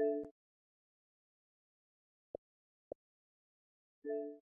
Thank you.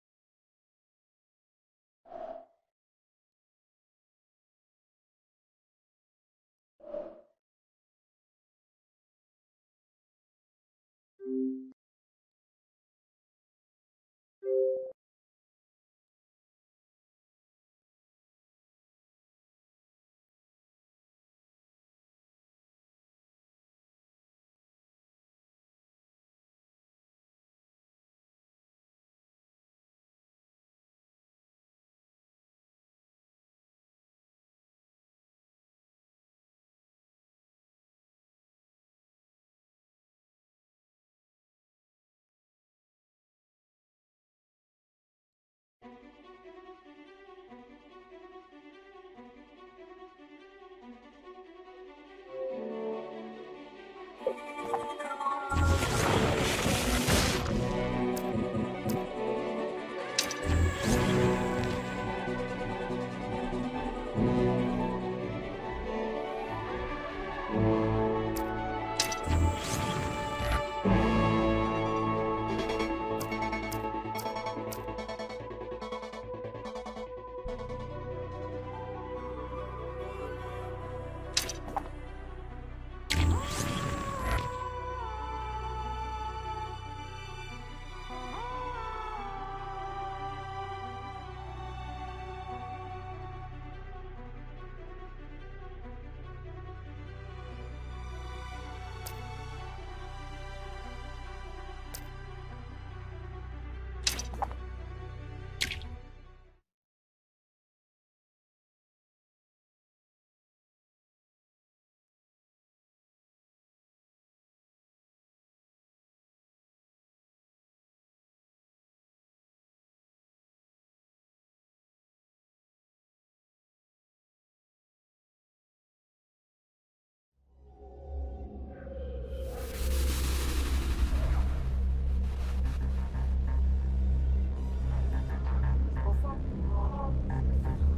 thank you.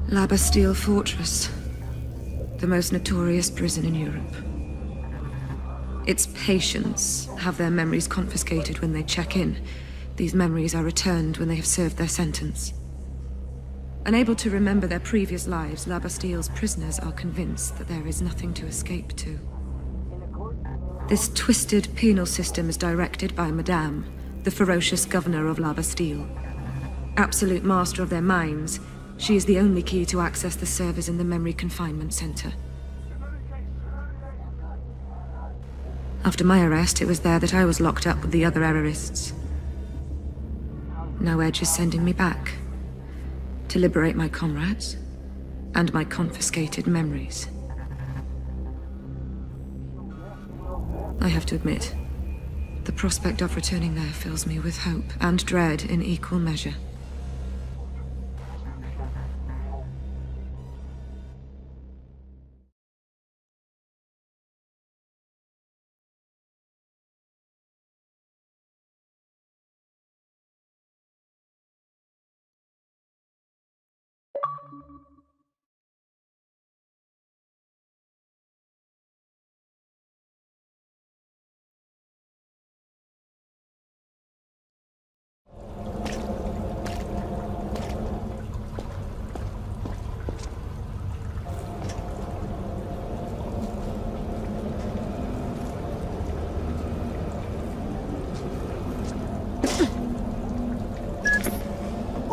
La Bastille Fortress. The most notorious prison in Europe. Its patients have their memories confiscated when they check in. These memories are returned when they have served their sentence. Unable to remember their previous lives, La Bastille's prisoners are convinced that there is nothing to escape to. This twisted penal system is directed by Madame, the ferocious governor of La Bastille. Absolute master of their minds, she is the only key to access the servers in the Memory Confinement Center. After my arrest, it was there that I was locked up with the other errorists. Now Edge is sending me back. To liberate my comrades, and my confiscated memories. I have to admit, the prospect of returning there fills me with hope and dread in equal measure.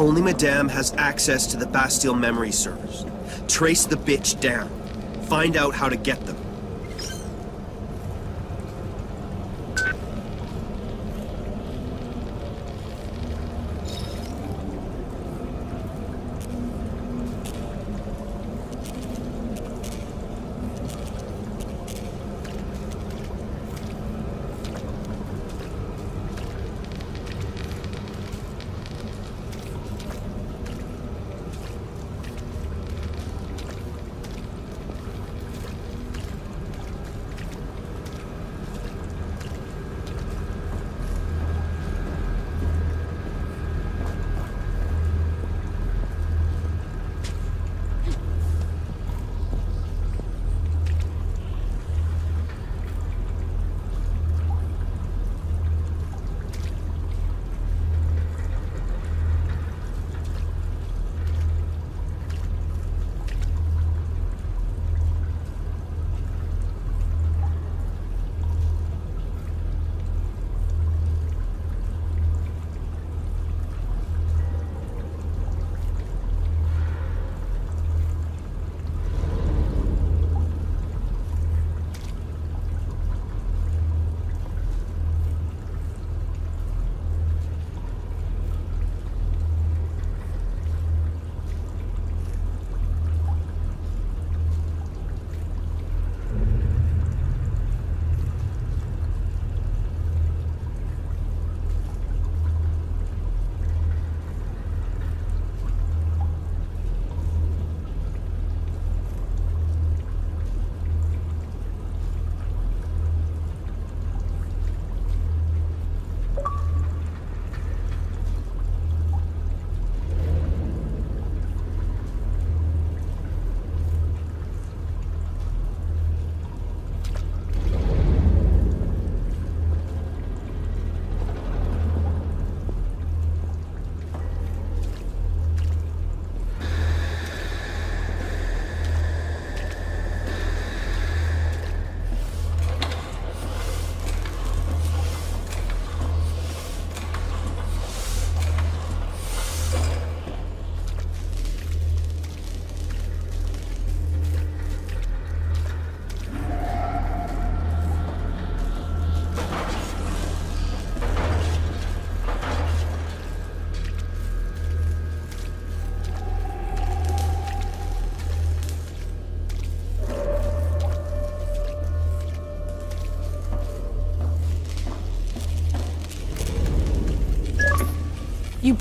Only Madame has access to the Bastille memory servers. Trace the bitch down. Find out how to get them.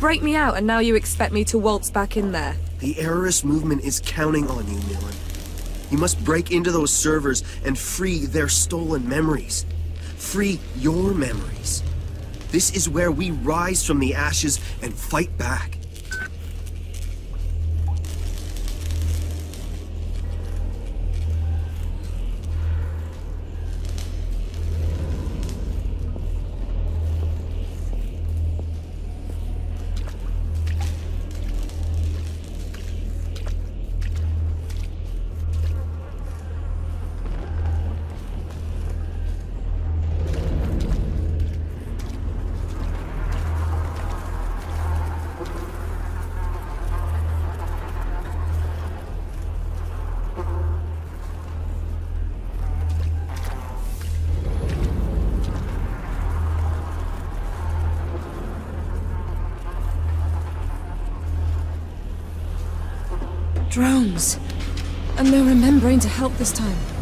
Break me out and now you expect me to waltz back in there. The Errorist movement is counting on you, Nilin. You must break into those servers and free their stolen memories. Free your memories. This is where we rise from the ashes and fight back. Drones. And no remembering to help this time.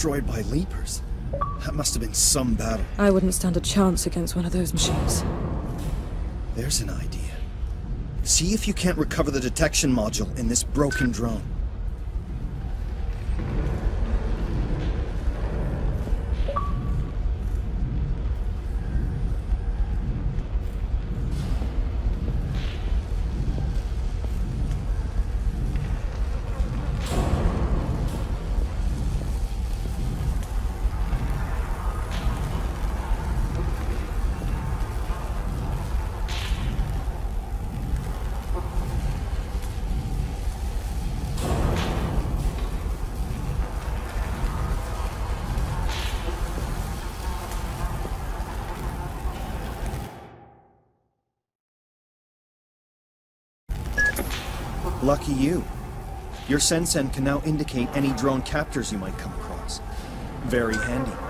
Destroyed by Leapers. That must have been some battle. I wouldn't stand a chance against one of those machines. There's an idea. See if you can't recover the detection module in this broken drone. Your Sensen can now indicate any drone captors you might come across. Very handy.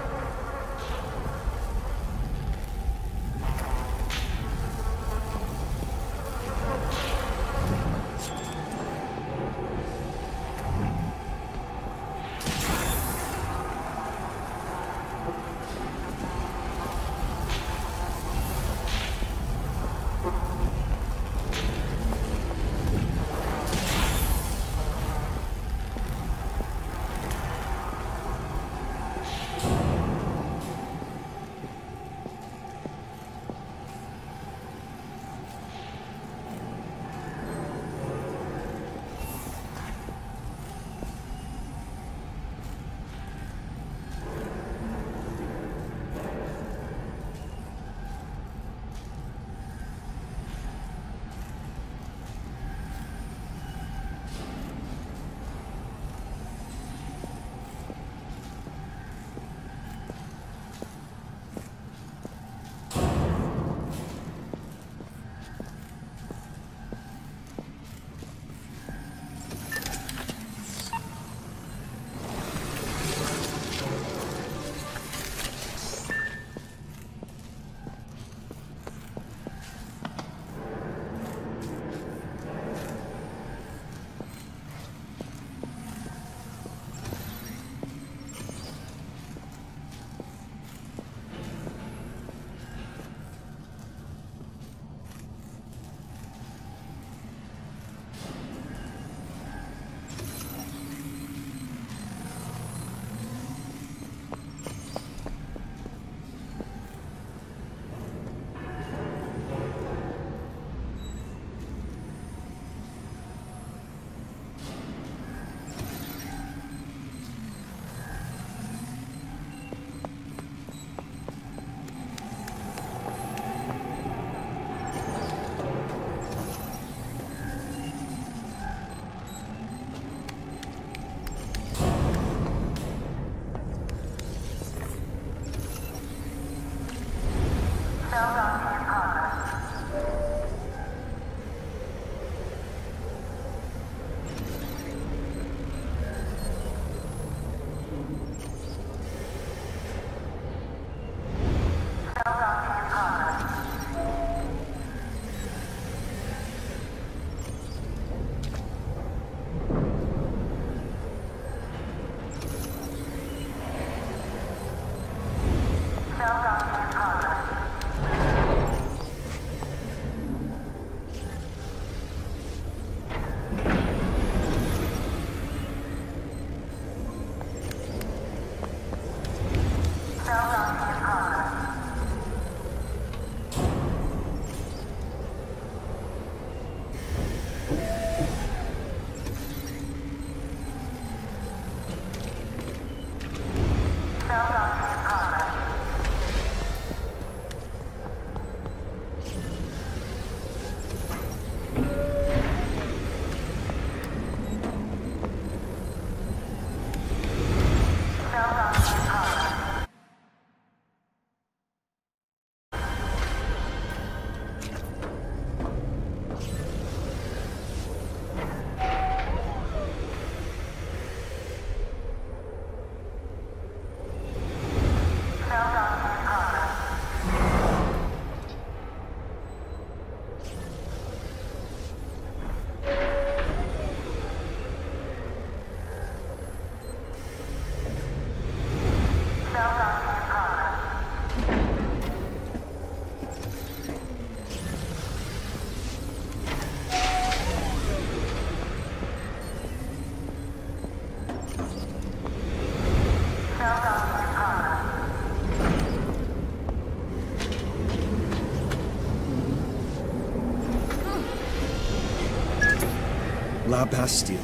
La Bastille.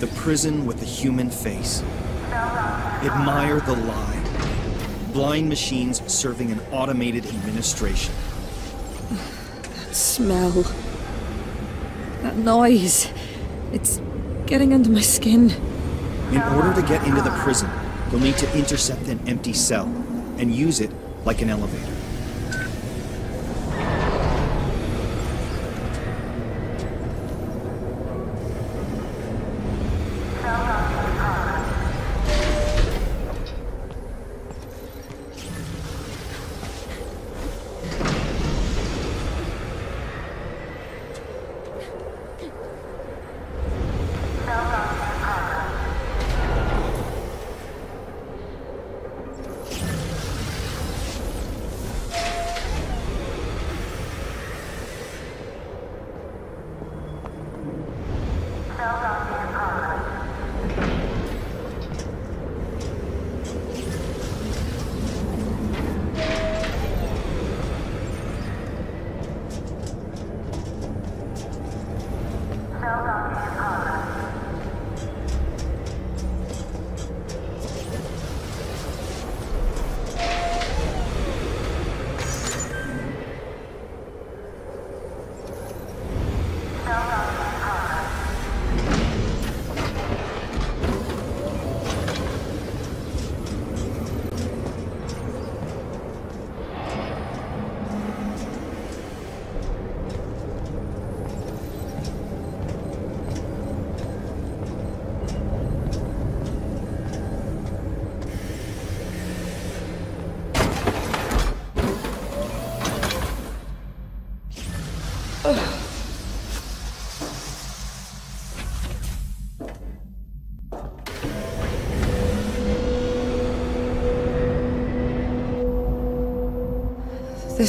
The prison with the human face. Admire the lie. Blind machines serving an automated administration. That smell. That noise. It's getting under my skin. In order to get into the prison, you'll need to intercept an empty cell and use it like an elevator.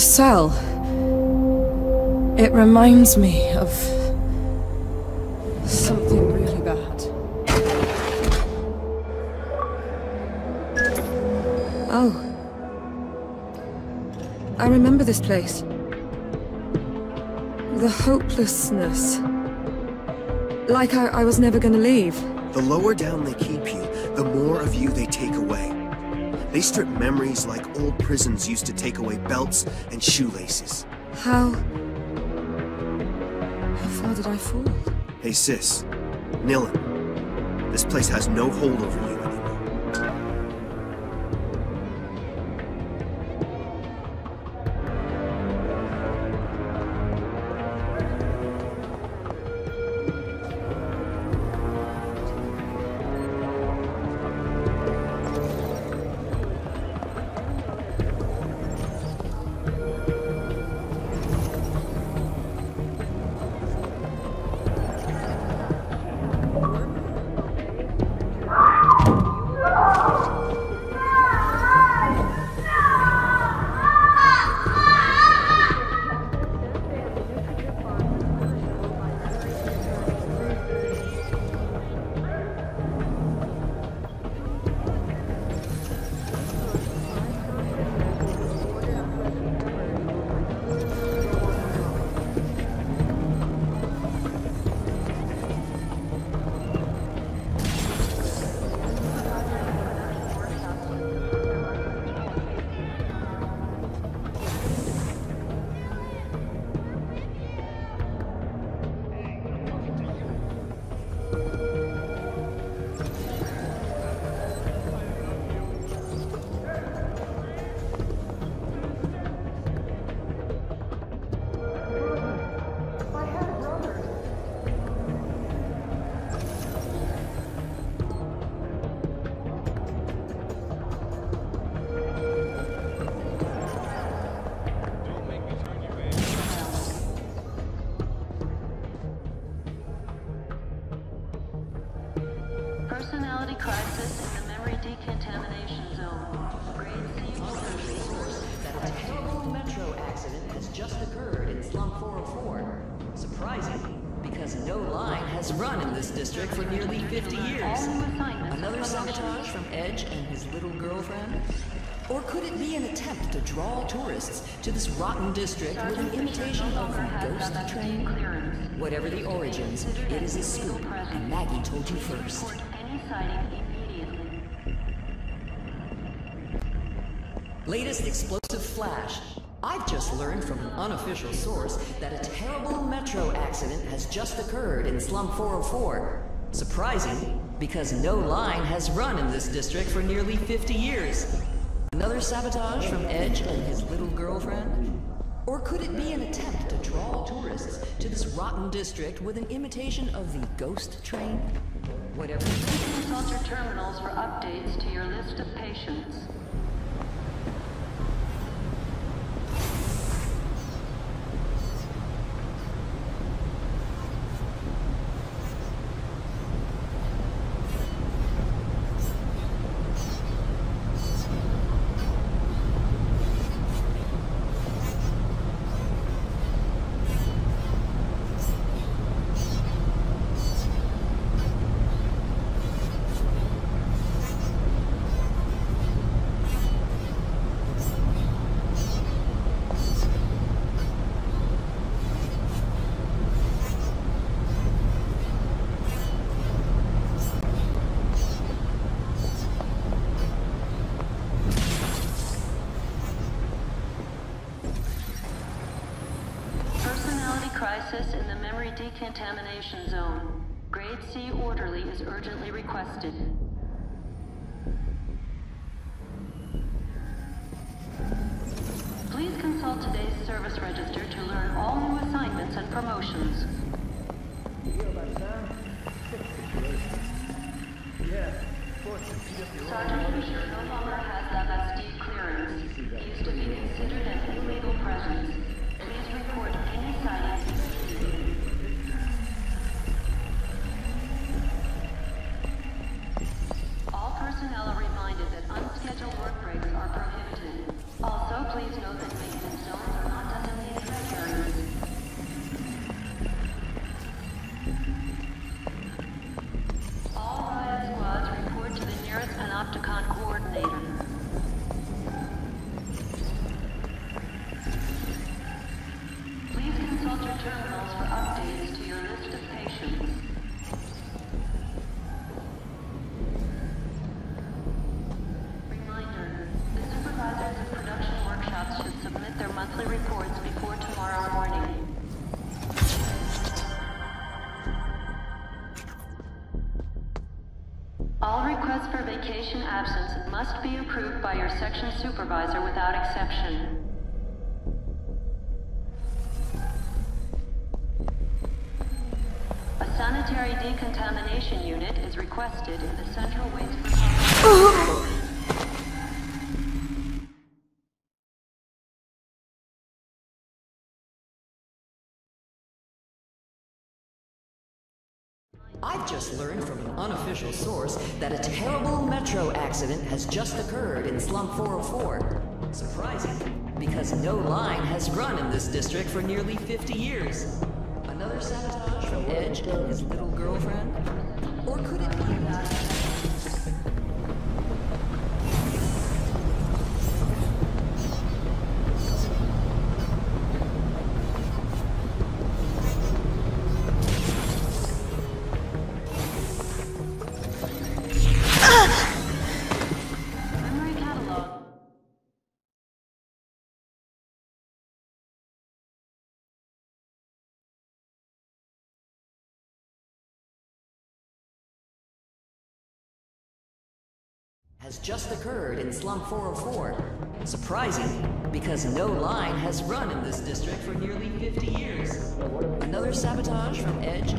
This cell. It reminds me of. something really bad. Oh. I remember this place. The hopelessness. Like I, I was never gonna leave. The lower down they keep you, the more of you they take away. They strip memories like old prisons used to take away belts and shoelaces. How... How far did I fall? Hey sis, Nilin, this place has no hold over you told you first. Latest explosive flash. I've just learned from an unofficial source that a terrible metro accident has just occurred in Slum 404. Surprising, because no line has run in this district for nearly 50 years. Another sabotage from Edge and his little girlfriend? Could it be an attempt to draw tourists to this rotten district with an imitation of the ghost train? Whatever. Consult your terminals for updates to your list of patients. Unofficial source that a terrible metro accident has just occurred in Slum 404. Surprising, because no line has run in this district for nearly 50 years. Another sabotage from Edge and his little girlfriend? Or could it be that... just occurred in Slum 404. Surprising, because no line has run in this district for nearly 50 years. Another sabotage from Edge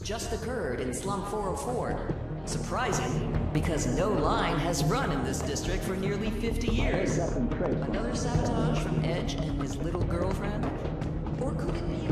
just occurred in Slum 404. Surprising, because no line has run in this district for nearly 50 years. Another sabotage from Edge and his little girlfriend? Or could it be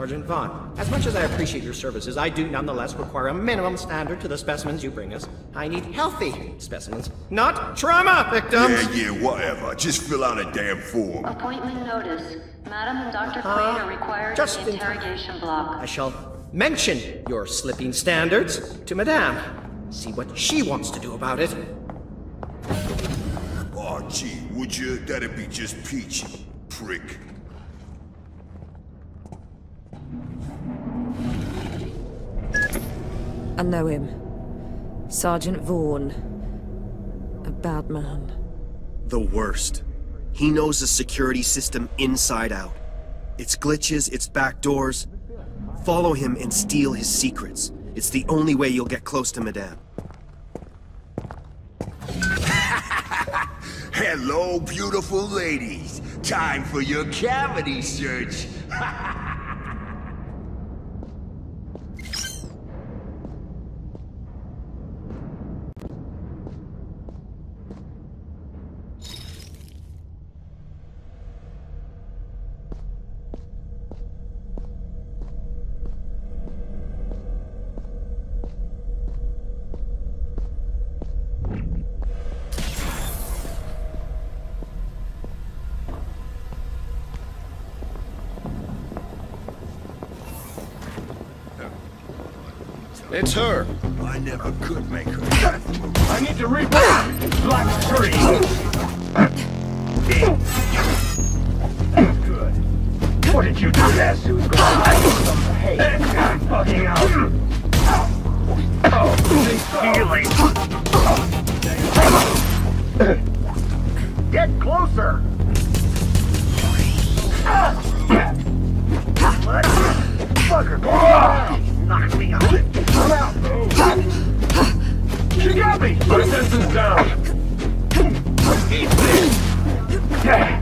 Sergeant Vaughn, as much as I appreciate your services, I do nonetheless require a minimum standard to the specimens you bring us. I need healthy specimens, not trauma victims! Yeah, yeah, whatever. Just fill out a damn form. Appointment notice. Madame and Dr. Uh, Quaid are required just in the in interrogation block. I shall mention your slipping standards to Madame. See what she wants to do about it. Oh, gee, would you? That'd be just peachy. Prick. I know him. Sergeant Vaughn. A bad man. The worst. He knows the security system inside out. Its glitches, its backdoors. Follow him and steal his secrets. It's the only way you'll get close to Madame. Hello, beautiful ladies. Time for your cavity search. It's her. I never could make her. I need to report Black Scurry. Good. What did you do there, Susan? Hey, I'm fucking out. Oh. Get closer. Let fucker. Knock me out. Out. She got me! Put distance down! Eat this! Yeah.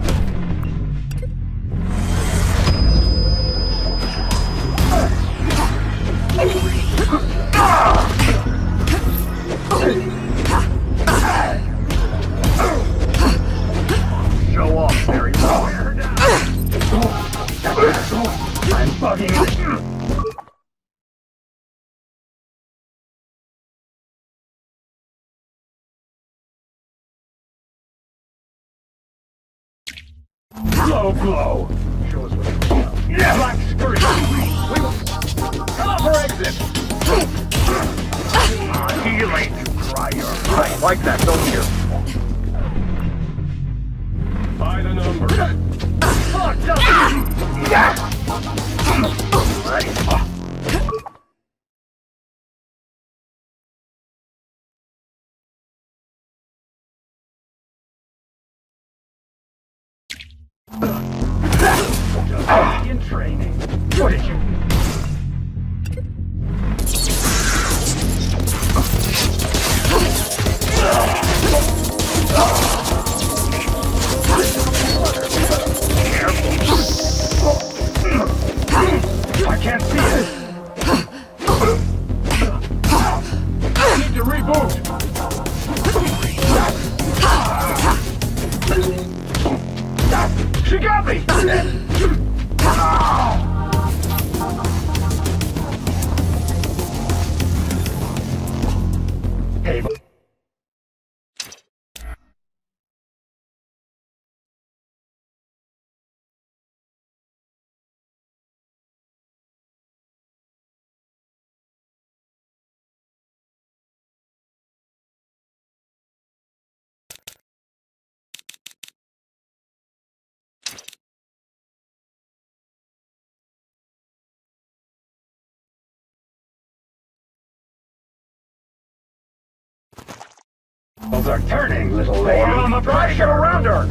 Wheels are turning, little lady. More on the. Get around her.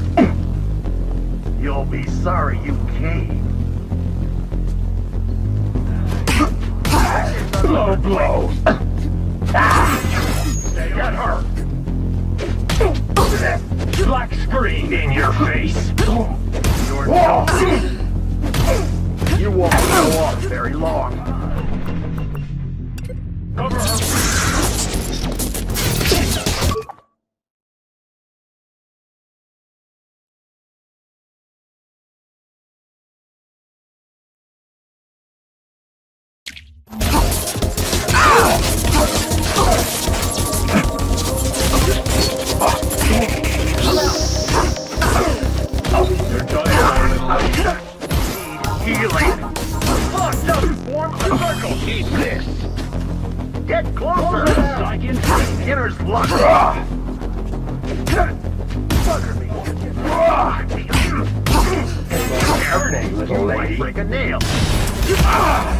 You'll be sorry you came. Low blow. Ah! Get her. Black screen in your face. You're You won't go on very long. Cover her. Break a nail. What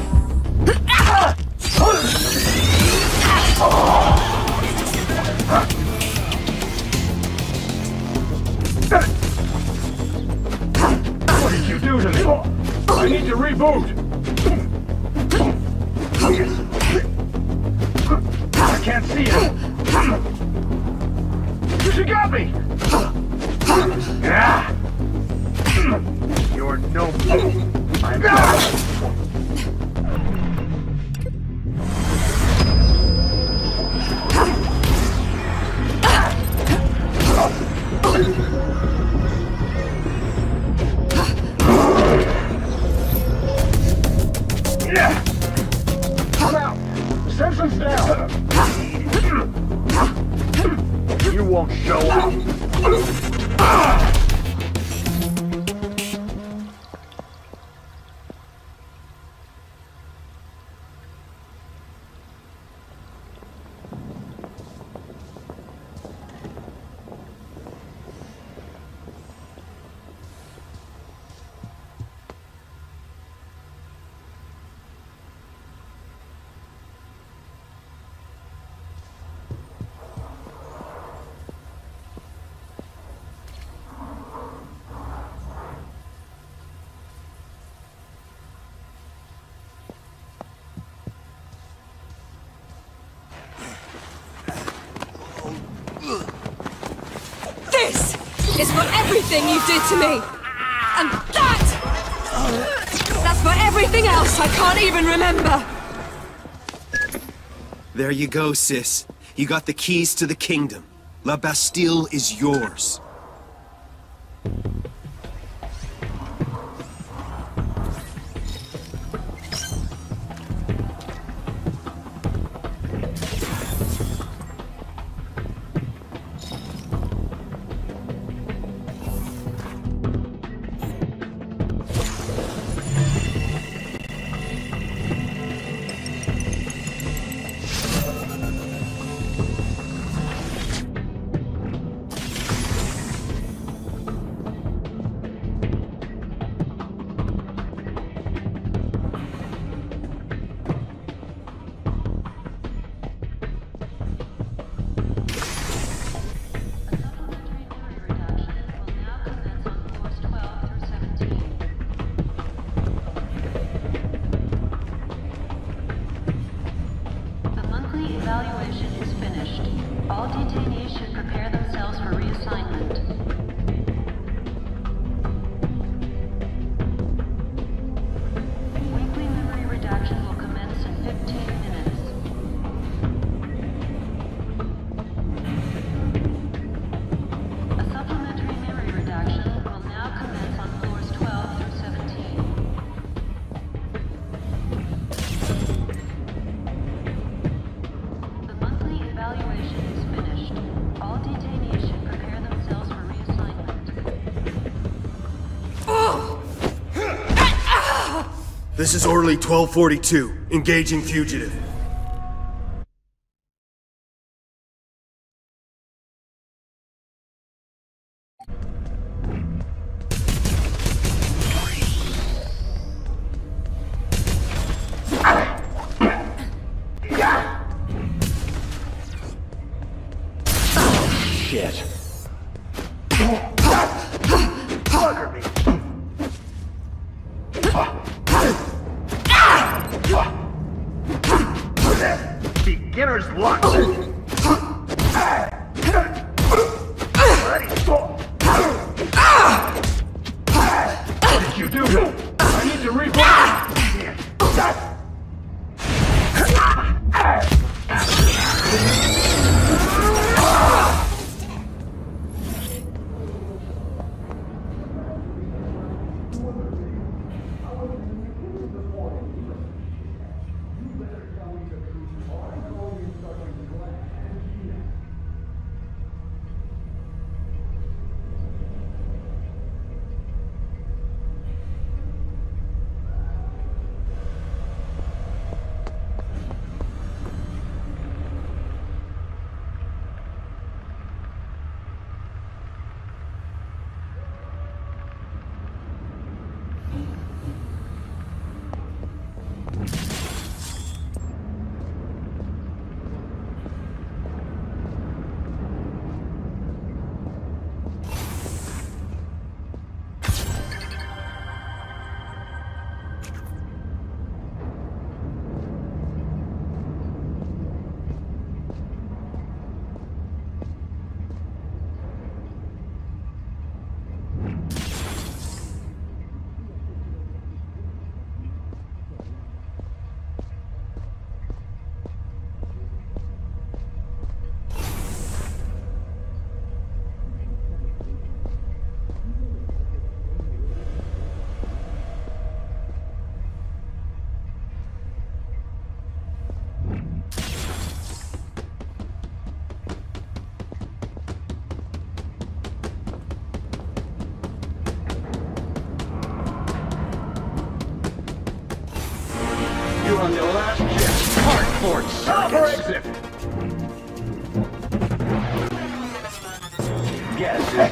everything you did to me! And that! That's for everything else I can't even remember! There you go, sis. You got the keys to the kingdom. La Bastille is yours. This is Orly 1242, engaging fugitive. Shit. Bugger me.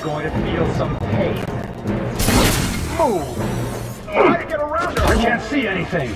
going to feel some pain. Move! Try to get around her! I can't see anything!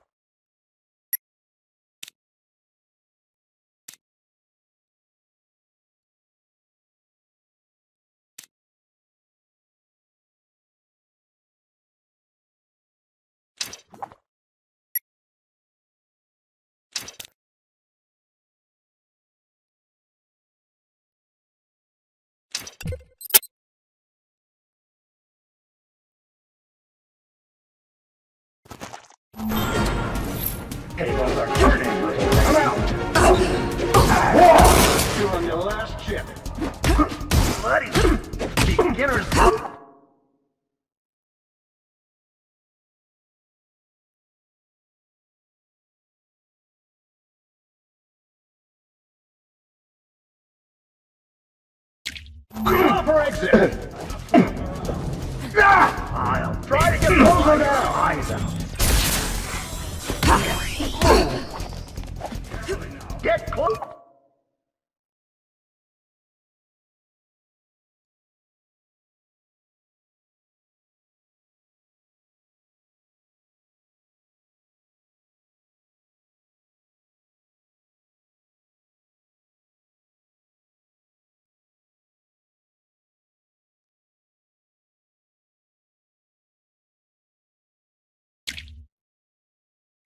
Tables are turning. Come out! War! You're on your last chip. Buddy, beginner's Call for exit! I'll try to get now! Eyes out! Get close!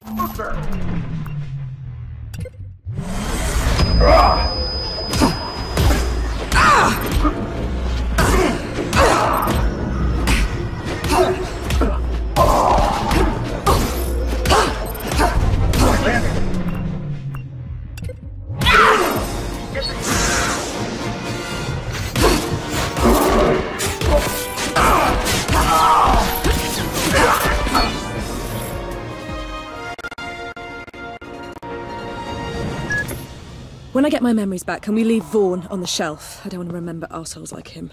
Closer! Ah! When I get my memories back, can we leave Vaughn on the shelf? I don't want to remember assholes like him.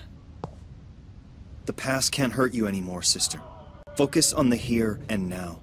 The past can't hurt you anymore, sister. Focus on the here and now.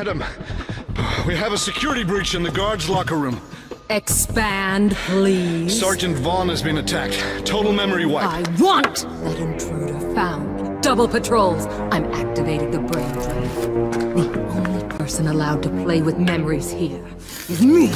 Madame, we have a security breach in the guard's locker room. Expand, please. Sergeant Vaughn has been attacked. Total memory wipe. I want that intruder found. Double patrols. I'm activating the brain drain. The only person allowed to play with memories here is me.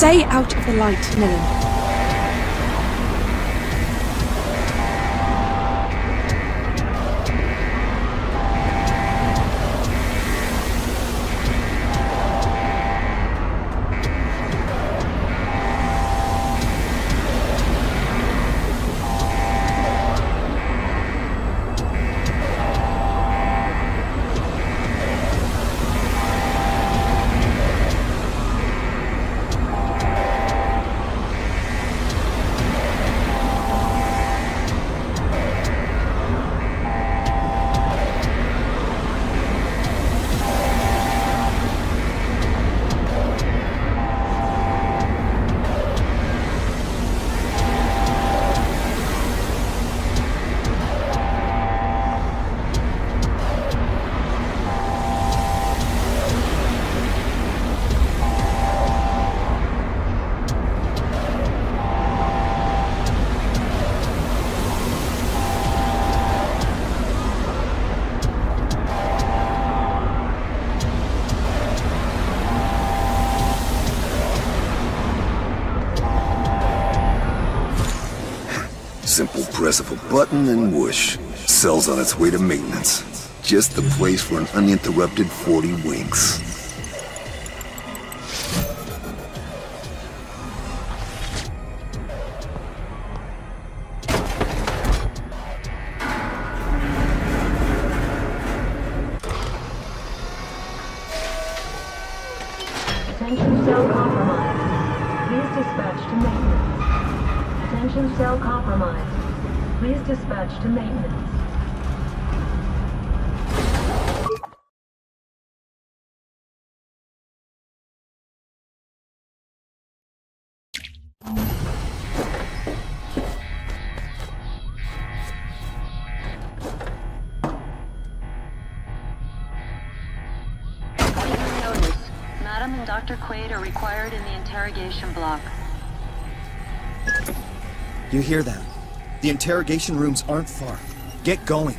Stay out of the light, Nilin. Press of a button and whoosh. Cell's on its way to maintenance. Just the place for an uninterrupted 40 winks. Block. You hear that? The interrogation rooms aren't far. Get going.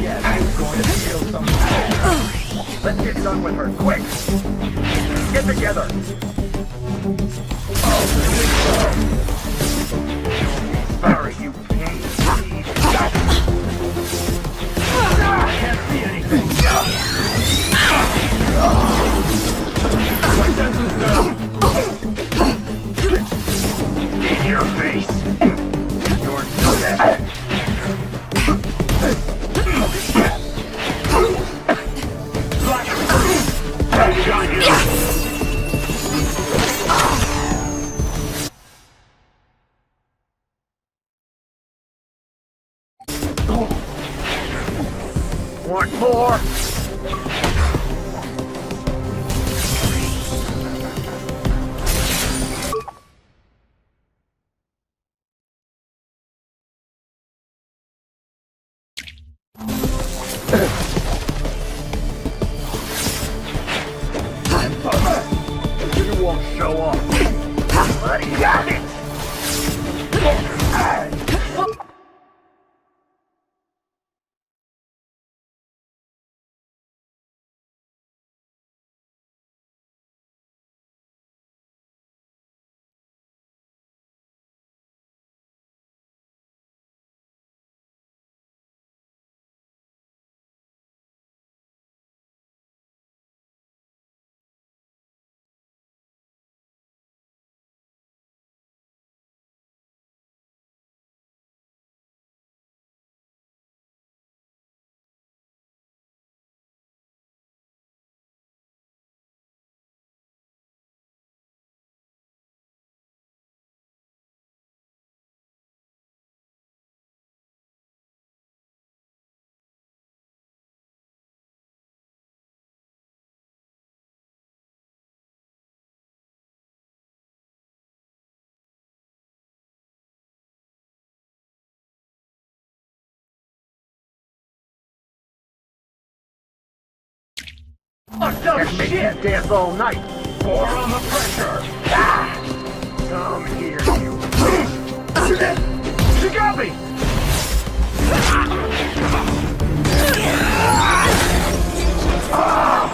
Yeah, going to. Let's get done with her, quick! Get together! You can't see anything. Oh, tough shit! dance all night. Pour on the pressure. Ah! Come here, you. She got me! Ah!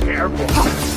Careful.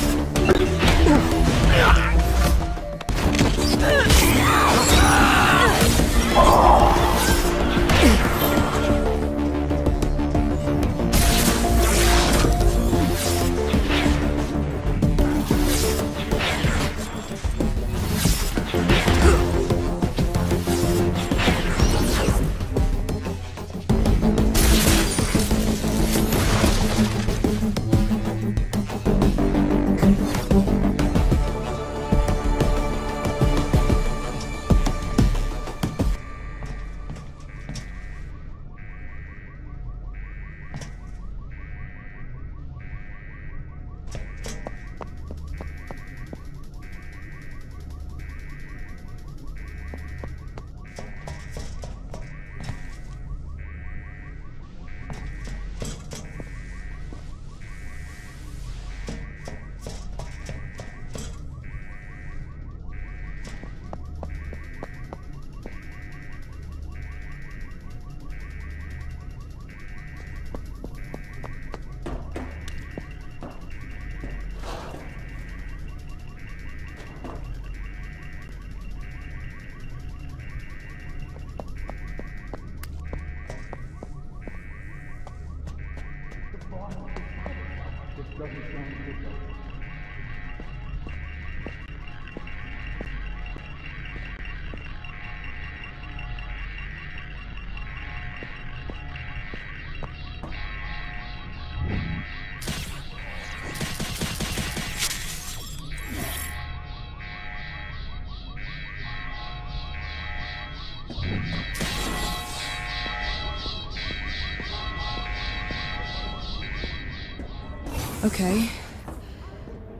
Okay.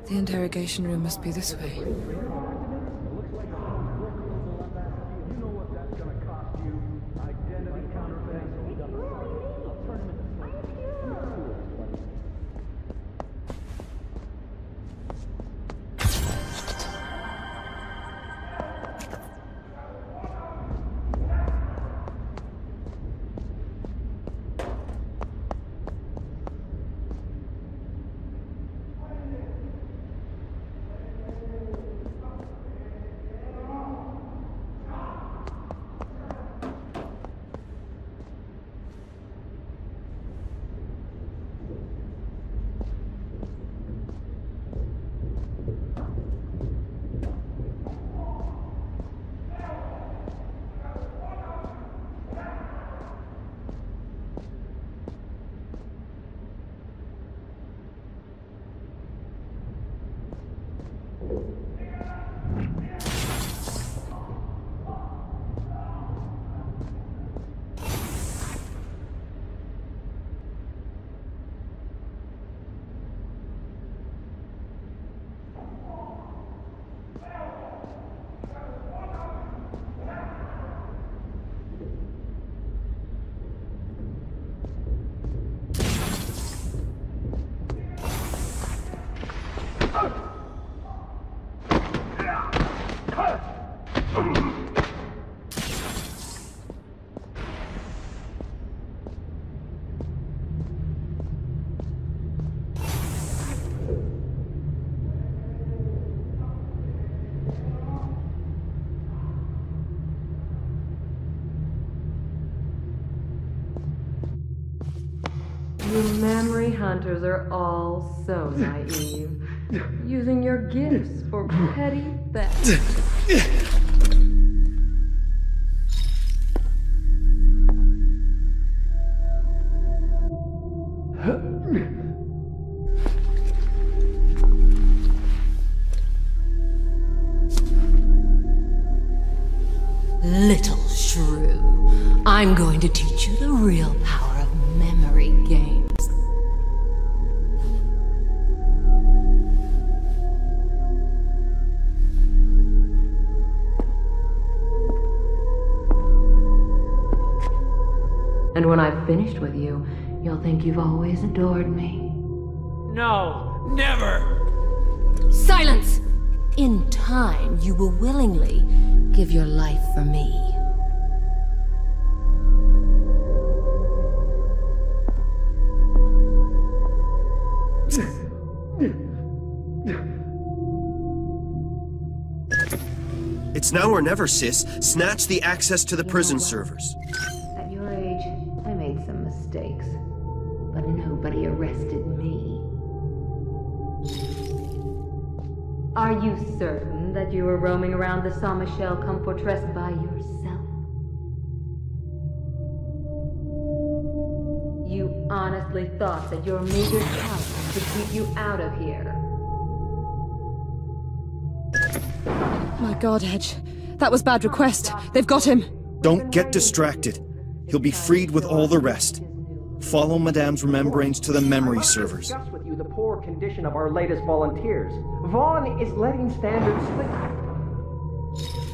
The interrogation room must be this way. You memory hunters are all so naive. Using your gifts for petty theft. Always adored me. No, never! Silence! In time, you will willingly give your life for me. It's now or never, sis. Snatch the access to the prison servers. Were roaming around the Saint Michel Comfortress by yourself? You honestly thought that your meager talent could keep you out of here? My god, Edge. That was bad request. They've got him. Don't get distracted. He'll be freed with all the rest. Follow Madame's remembrance to the memory servers. discuss with you the poor condition of our latest volunteers. Vaughn is letting standards slip you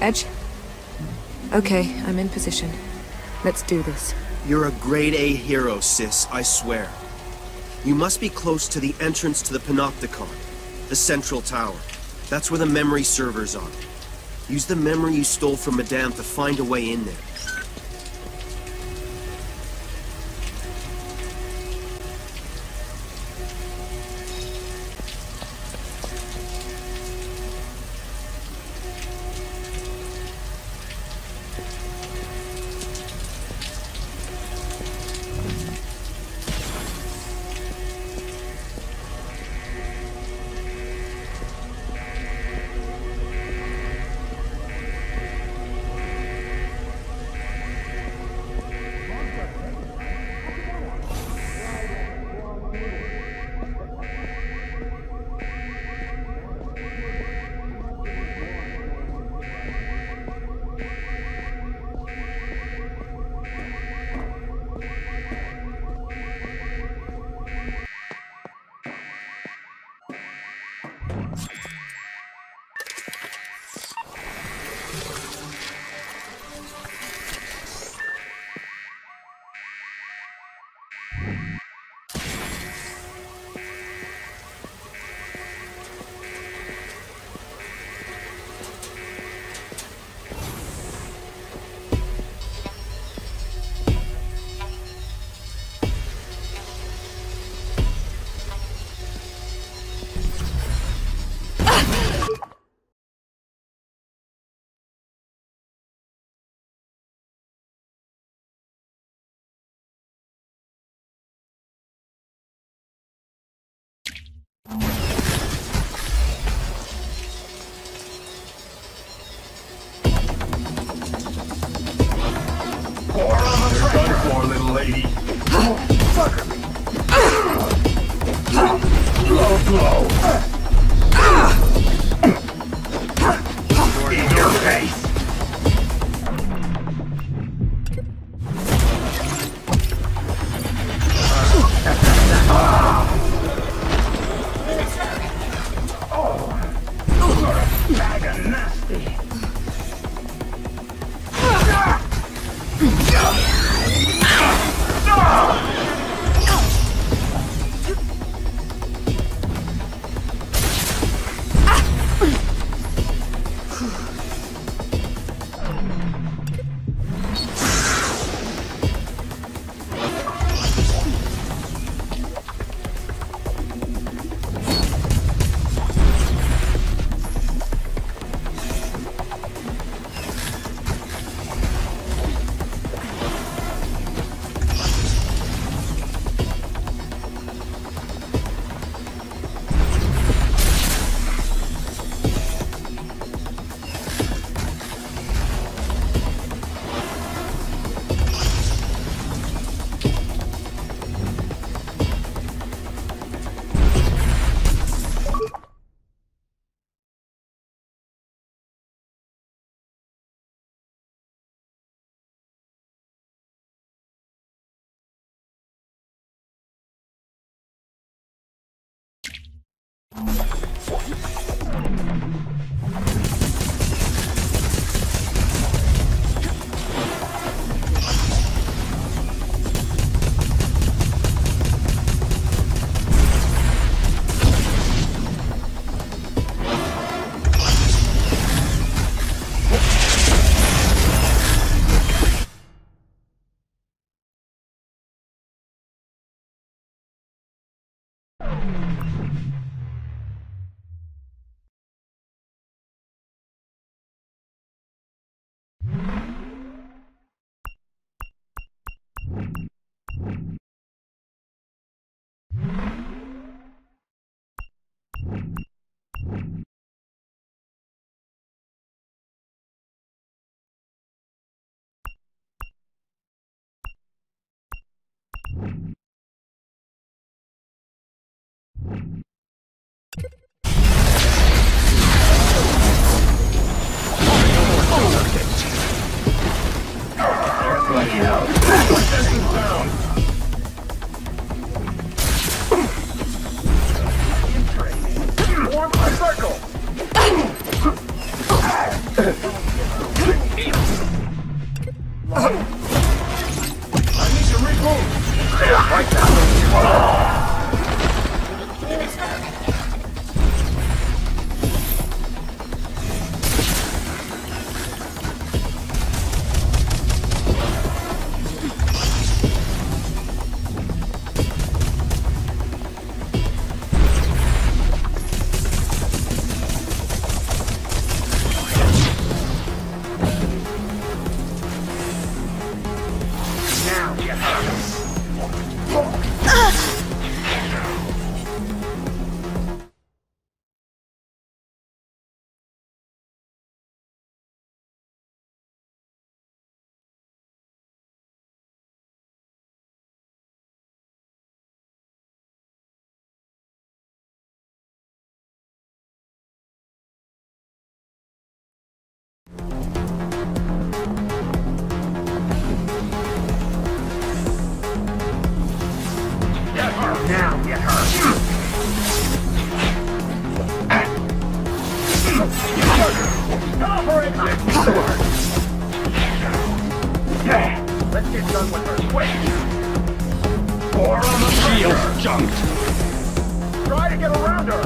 Edge? Okay, I'm in position. Let's do this. You're a grade A hero, sis, I swear. You must be close to the entrance to the Panopticon, the central tower. That's where the memory servers are. Use the memory you stole from Madame to find a way in there. Yeah, let's get done with her quick! Four on the shield junked! Try to get around her!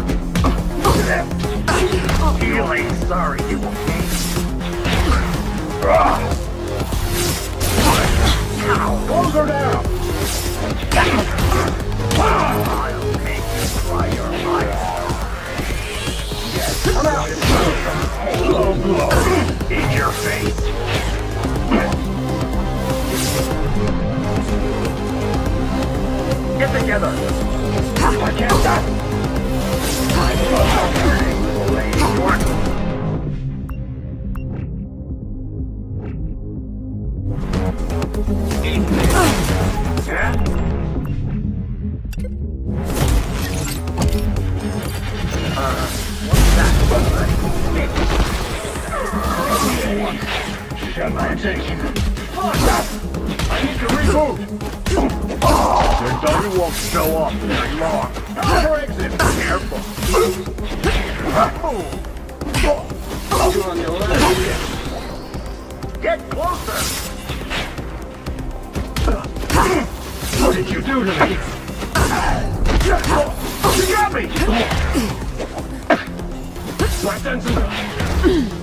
Ain't sorry, you okay? Now, close her down! I'll make you cry your eyes Yes, come out! Low blow in your face! Get together! I can't I need to reboot. Your dummy won't show up very long. Exit. Careful. Get closer. What did you do to me? You got me!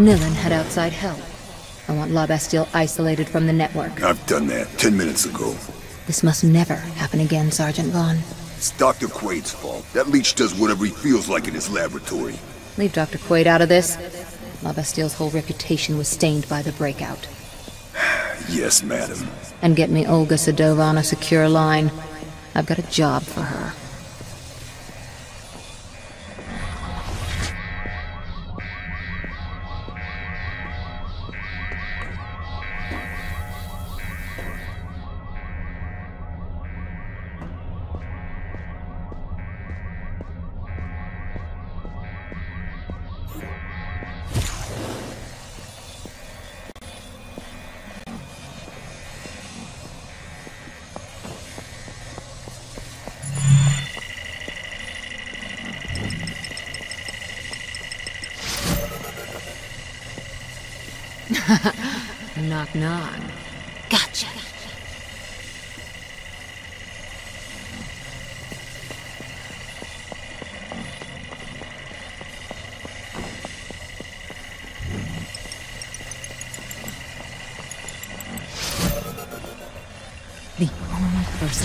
Nilin had outside help. I want La Bastille isolated from the network. I've done that ten minutes ago. This must never happen again, Sergeant Vaughn. It's Dr. Quaid's fault. That leech does whatever he feels like in his laboratory. Leave Dr. Quaid out of this. La Bastille's whole reputation was stained by the breakout. Yes, madam. And get me Olga Sedova on a secure line. I've got a job for her.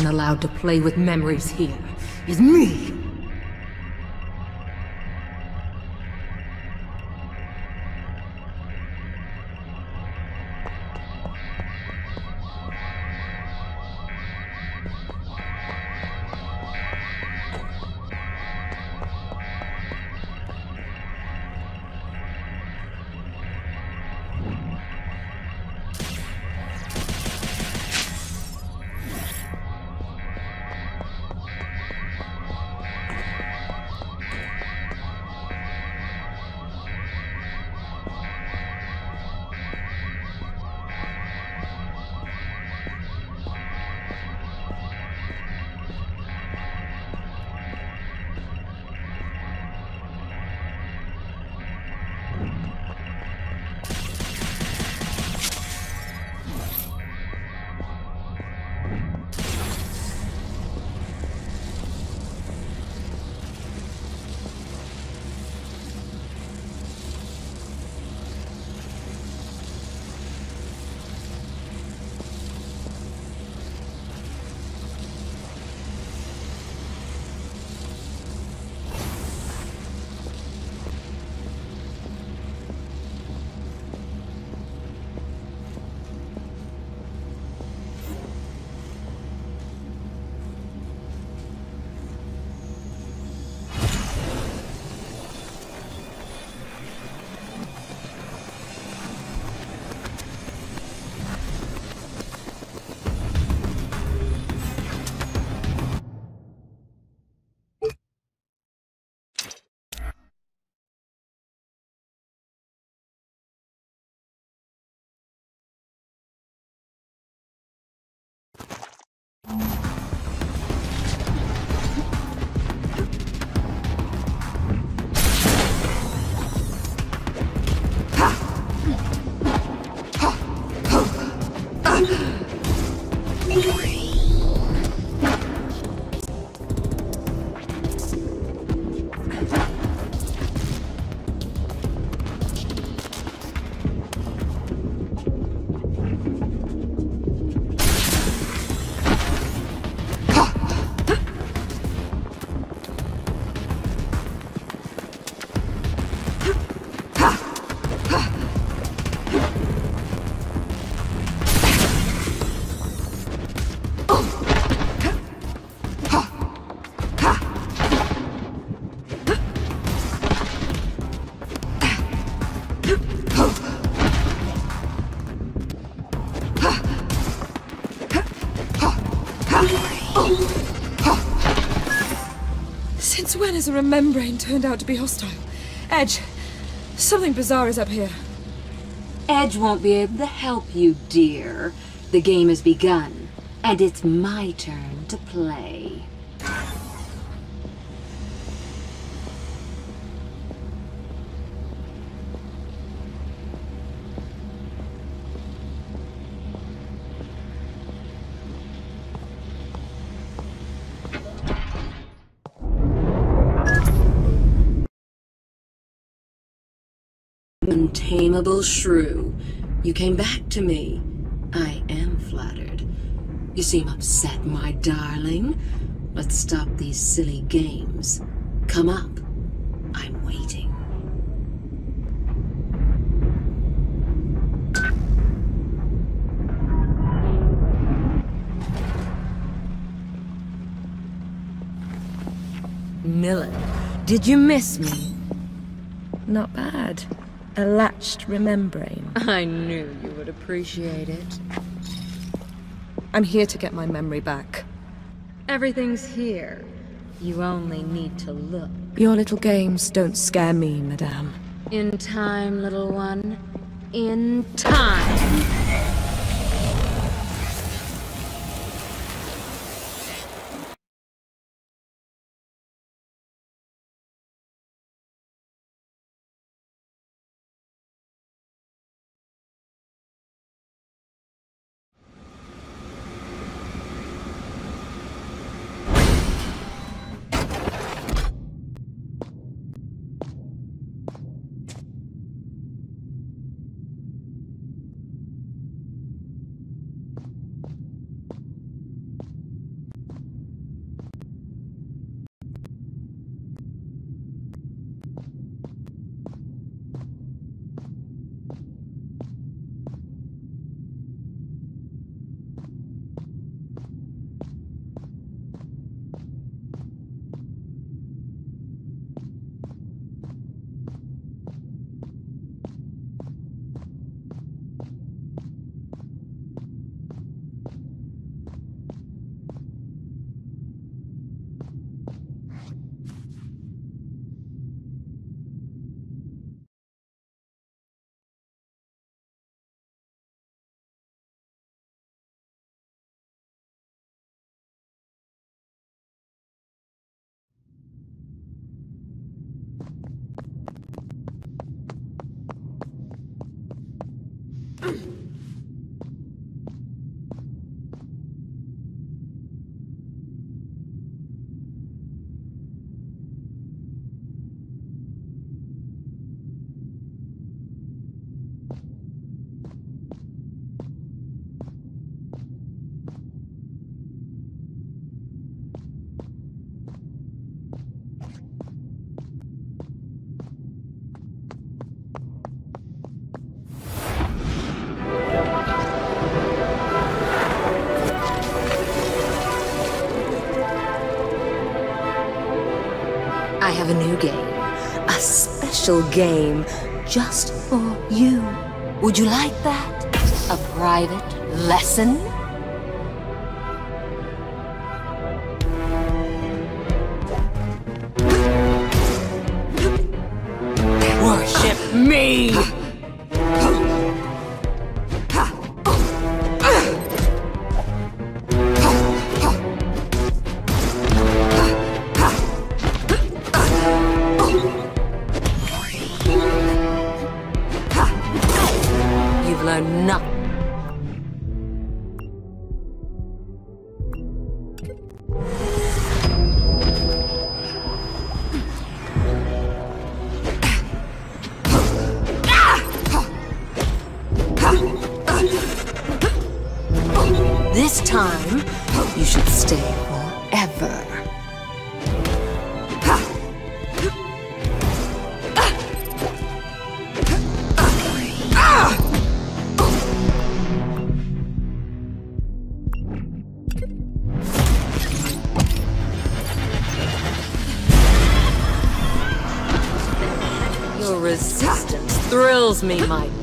Person allowed to play with memories here is me. Has a remembrane turned out to be hostile? Edge, something bizarre is up here. Edge won't be able to help you, dear. The game has begun, and it's my turn to play. Untamable shrew. You came back to me. I am flattered. You seem upset, my darling. Let's stop these silly games. Come up. I'm waiting. Nilin, did you miss me? Not bad. A latched remembrane. I knew you would appreciate it. I'm here to get my memory back. Everything's here. You only need to look. Your little games don't scare me, madame. In time, little one. In time! Special game just for you. Would you like that? A private lesson? Me, my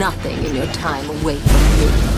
nothing in your time away from me.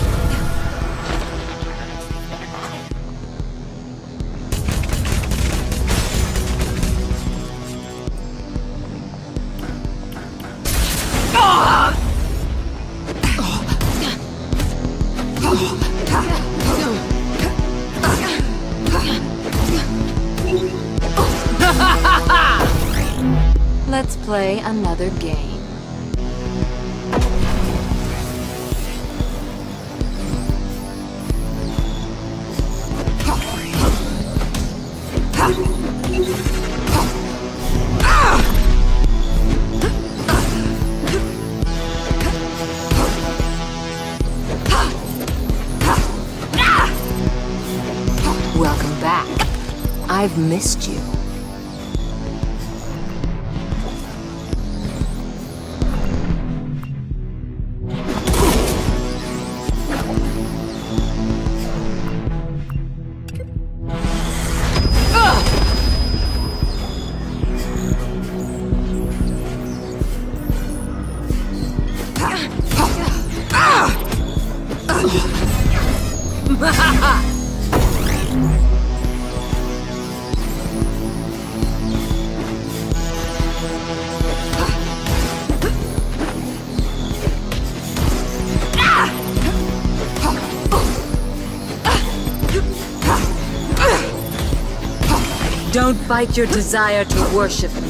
Fight your desire to worship me.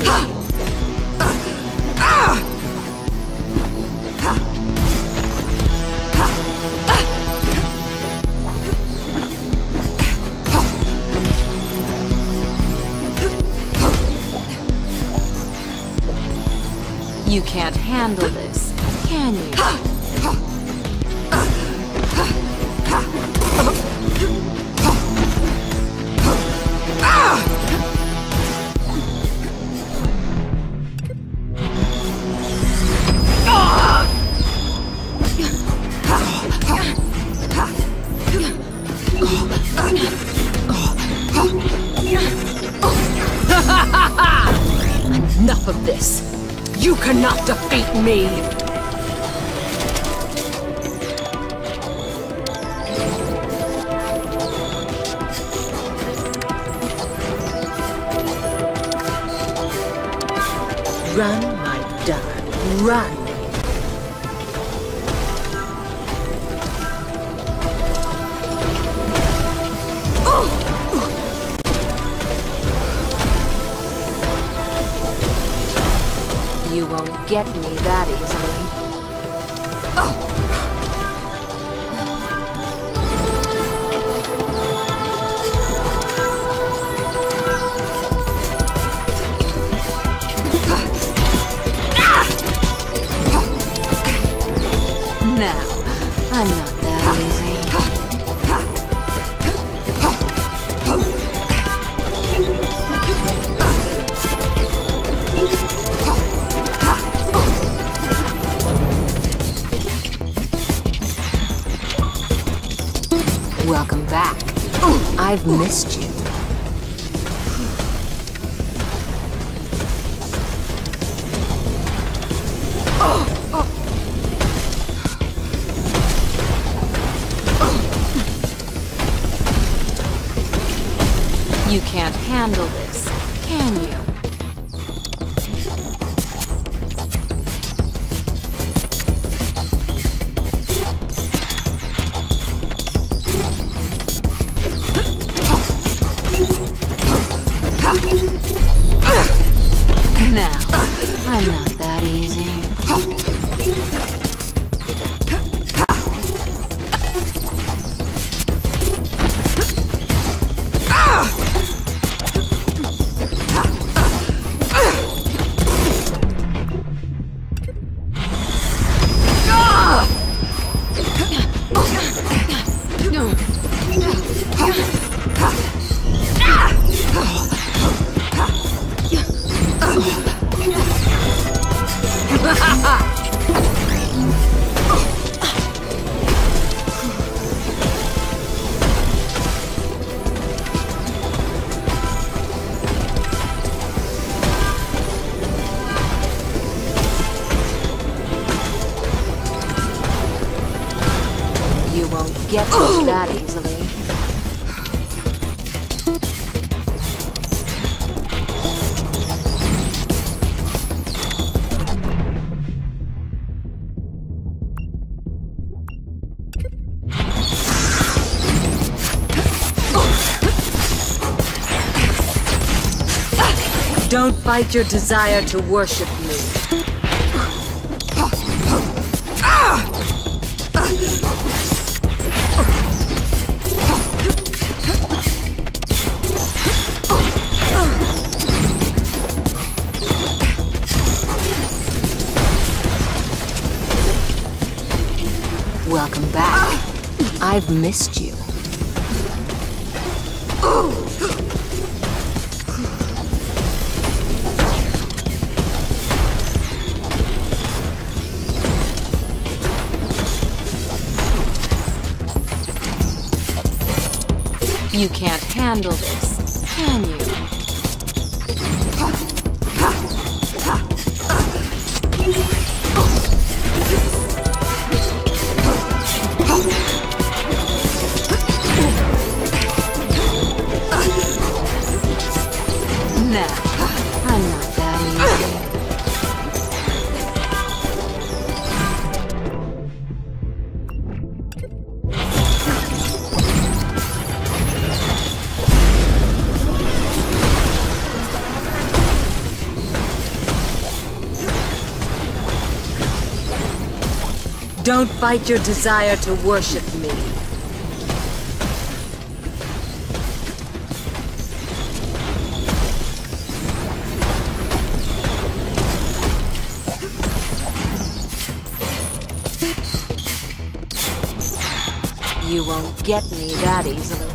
You can't handle this. Fight your desire to worship me. Welcome back. I've missed you. You can't handle this, fight your desire to worship me. You won't get me that easily.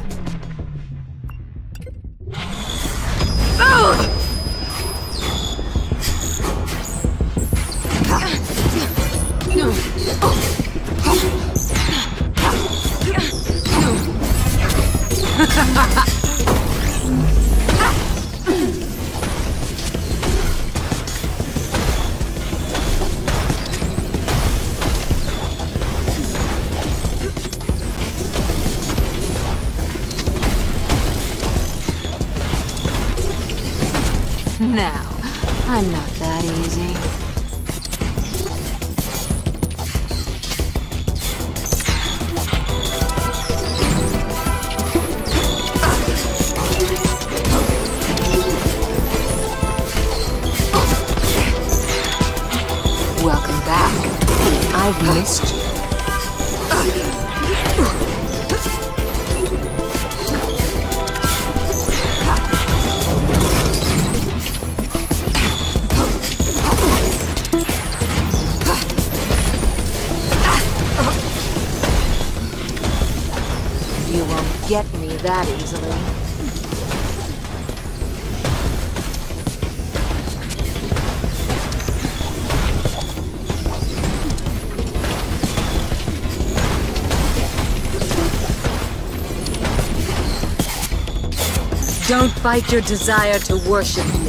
Fight your desire to worship me.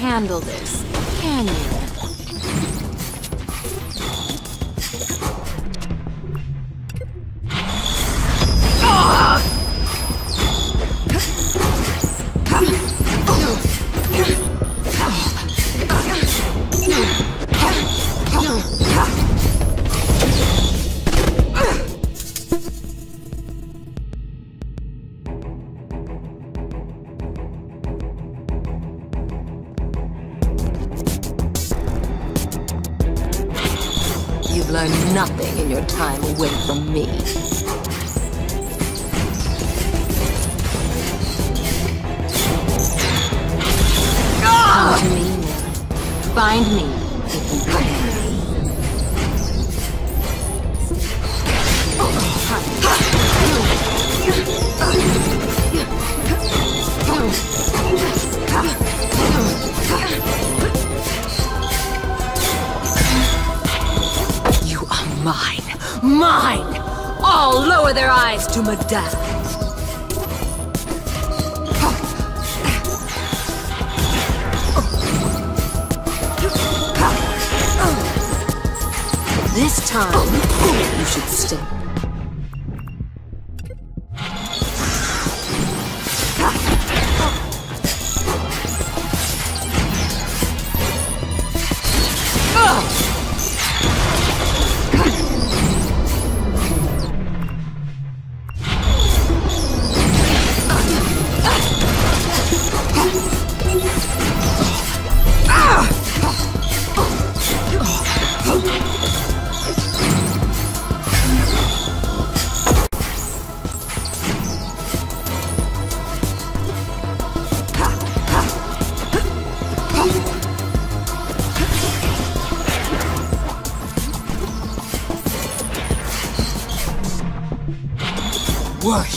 handle this, can you? to my death.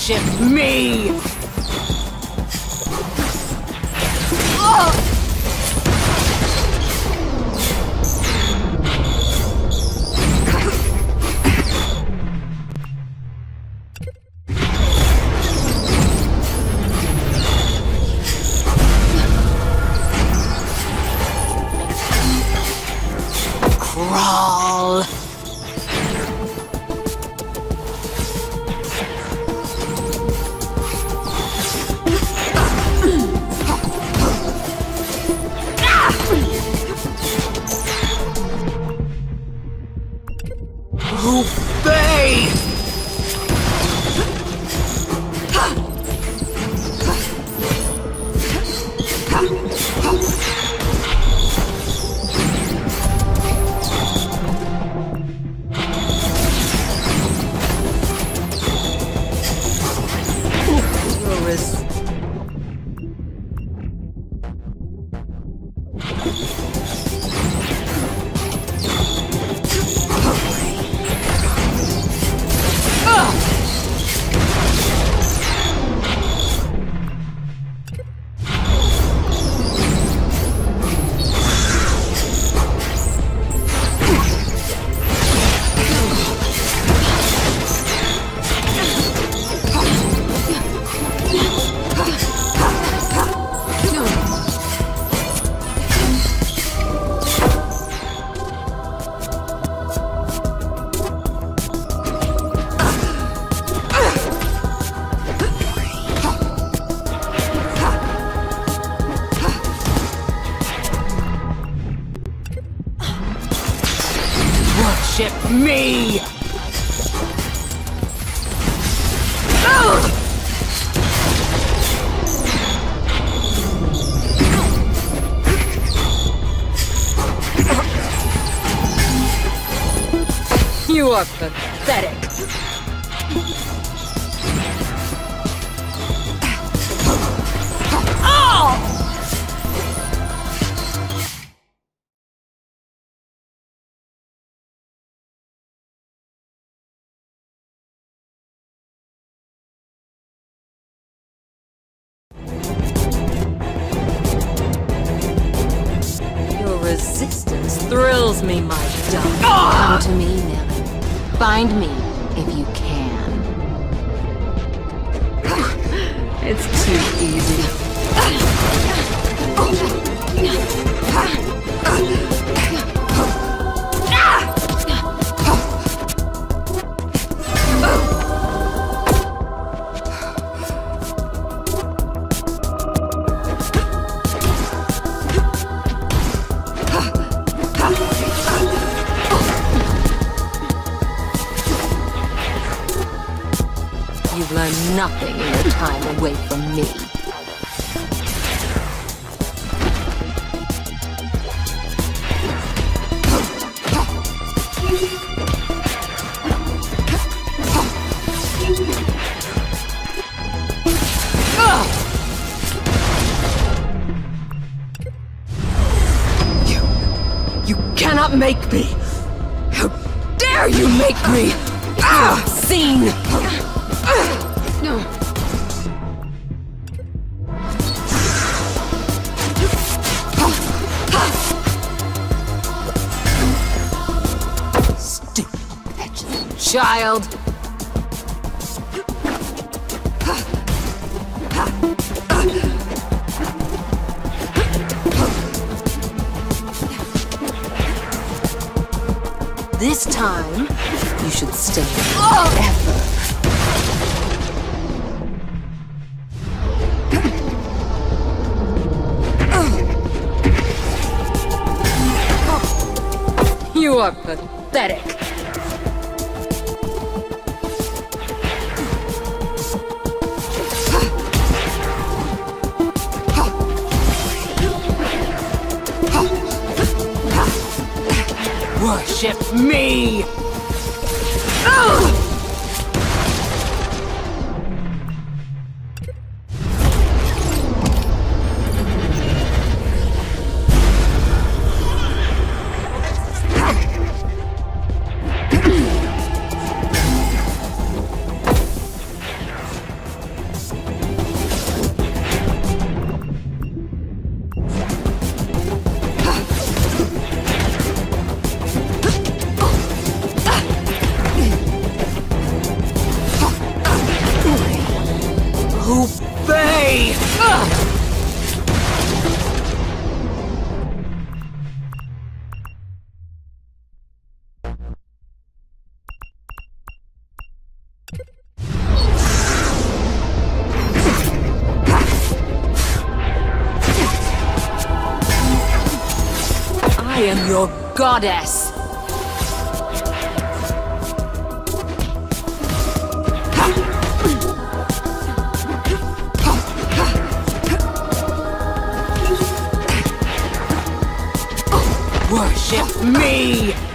me! me! You are I am your goddess. Worship me!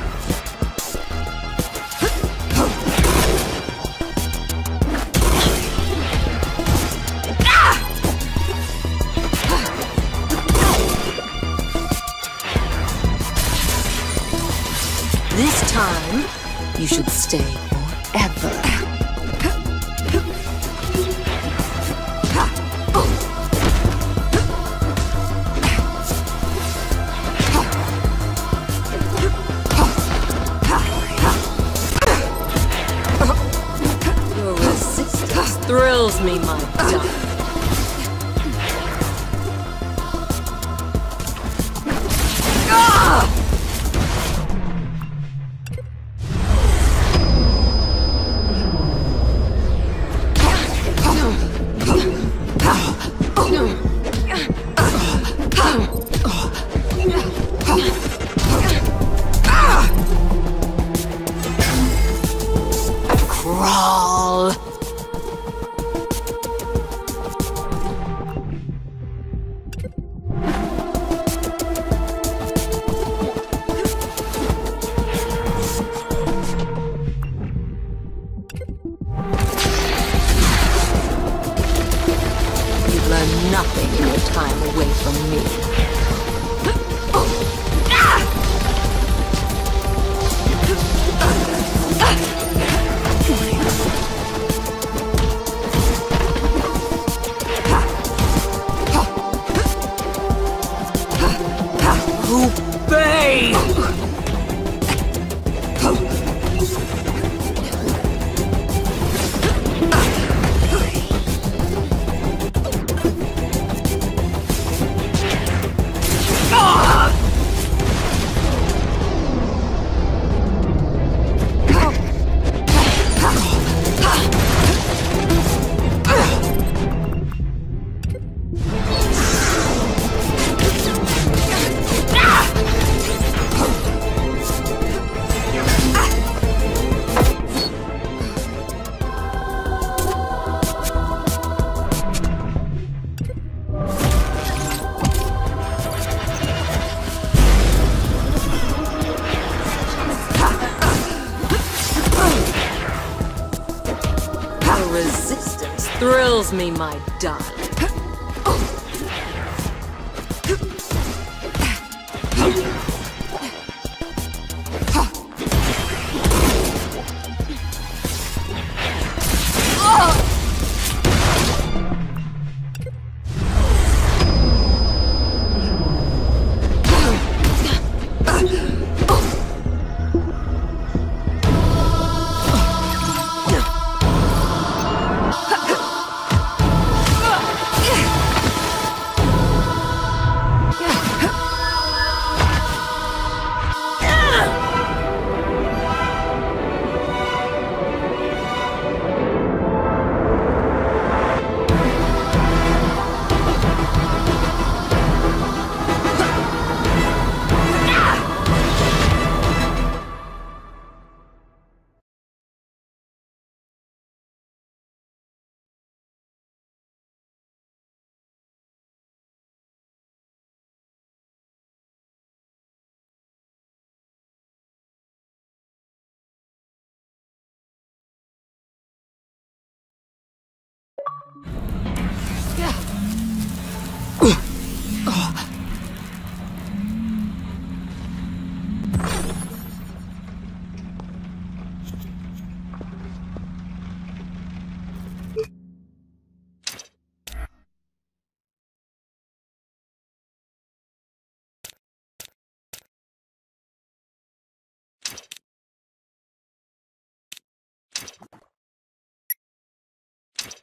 Me, my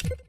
you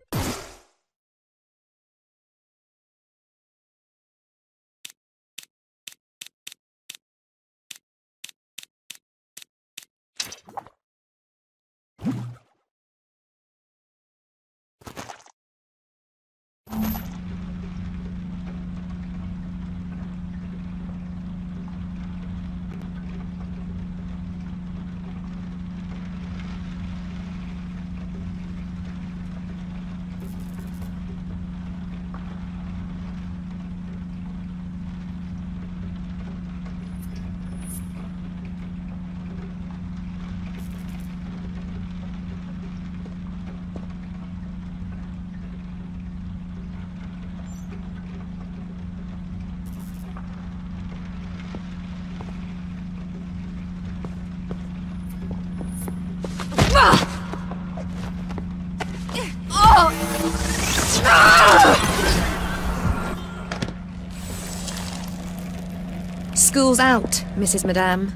School's out, Mrs. Madame.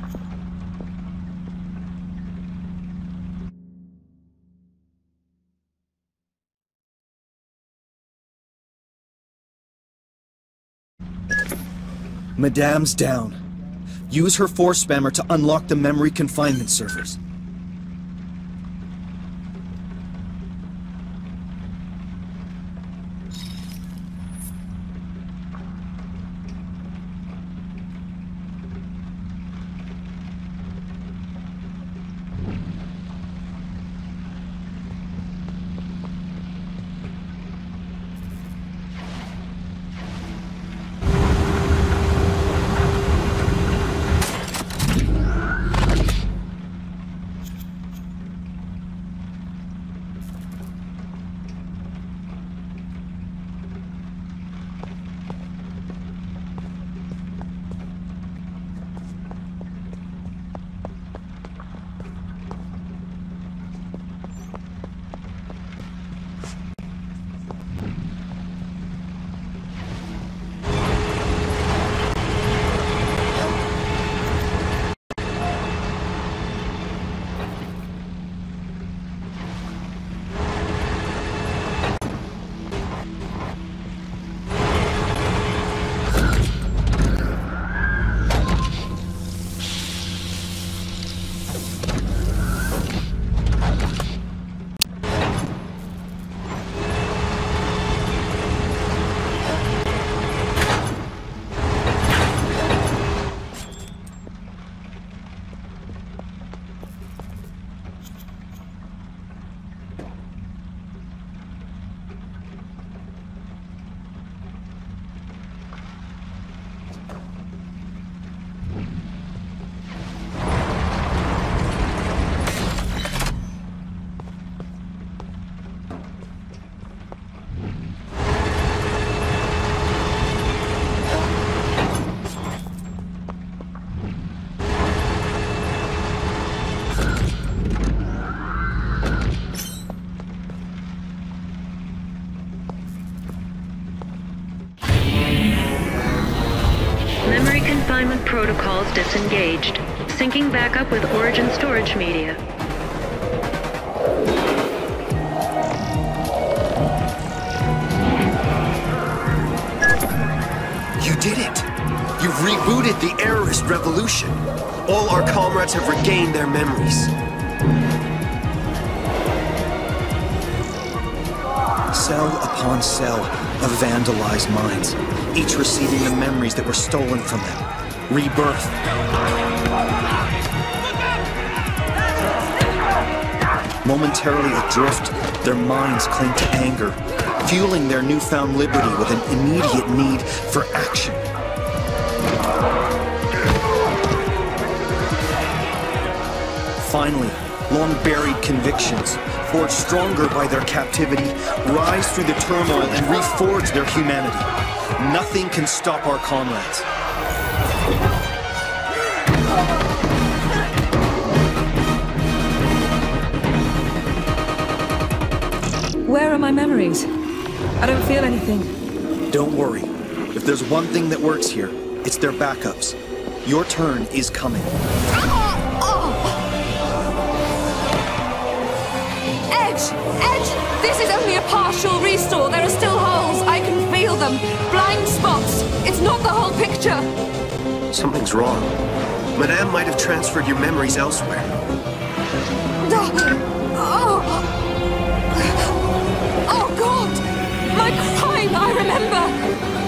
Madame's down. Use her force spammer to unlock the memory confinement servers. Syncing back up with Origin storage media. You did it! You've rebooted the Errorist Revolution. All our comrades have regained their memories. Cell upon cell of vandalized minds, each receiving the memories that were stolen from them. Rebirth. Momentarily adrift, their minds cling to anger, fueling their newfound liberty with an immediate need for action. Finally, long buried convictions, forged stronger by their captivity, rise through the turmoil and reforge their humanity. Nothing can stop our comrades. My memories? I don't feel anything. Don't worry. If there's one thing that works here, it's their backups. Your turn is coming. Edge! Edge! This is only a partial restore. There are still holes. I can feel them. Blind spots. It's not the whole picture. Something's wrong. Madame might have transferred your memories elsewhere. Remember!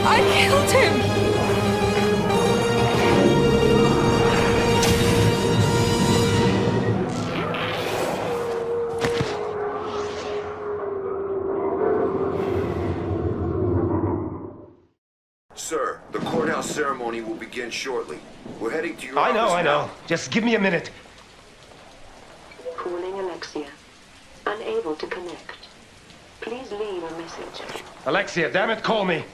I killed him! Sir, the courthouse ceremony will begin shortly. We're heading to your I know, office I now. know. Just give me a minute. Calling Alexia. Unable to connect. Please leave a message. Alexia, damn it, call me.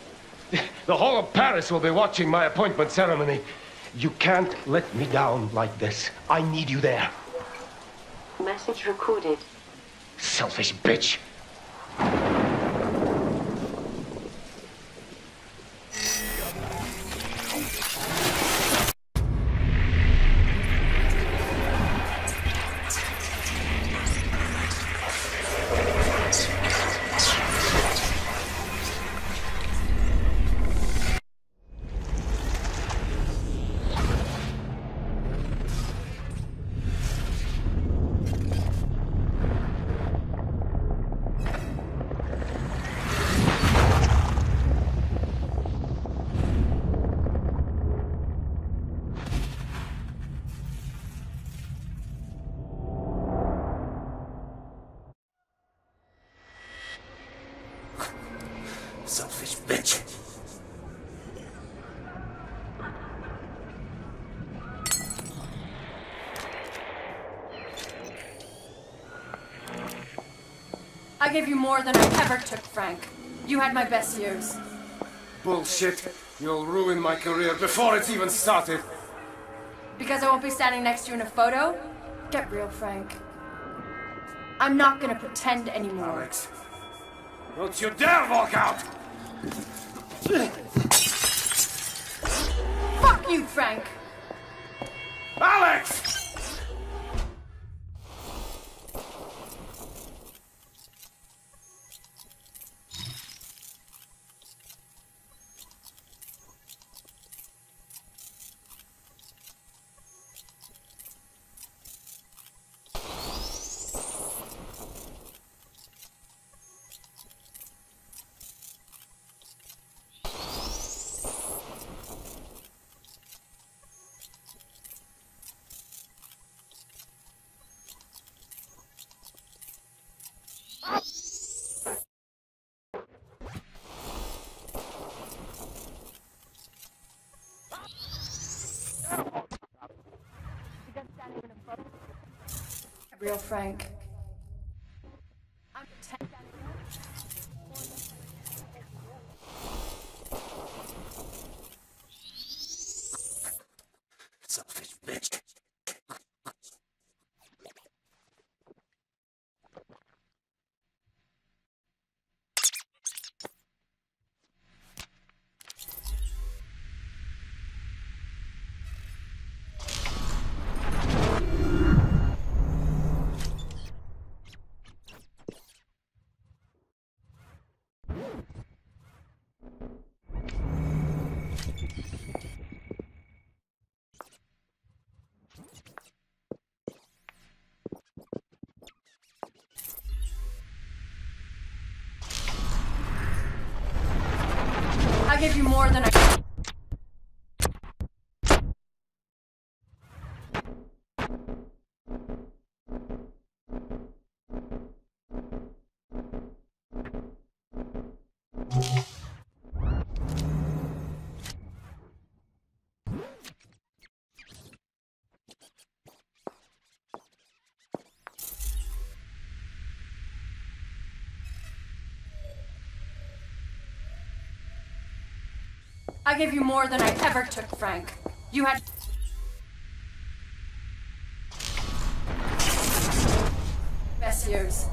The whole of Paris will be watching my appointment ceremony. You can't let me down like this. I need you there. Message recorded. Selfish bitch. More than I ever took, Frank. You had my best years. Bullshit. You'll ruin my career before it's even started. Because I won't be standing next to you in a photo? Get real, Frank. I'm not gonna pretend anymore. Alex. Don't you dare walk out! Fuck you, Frank! Real, Frank. I give you more than I. I gave you more than I ever took, Frank. You had. Best years.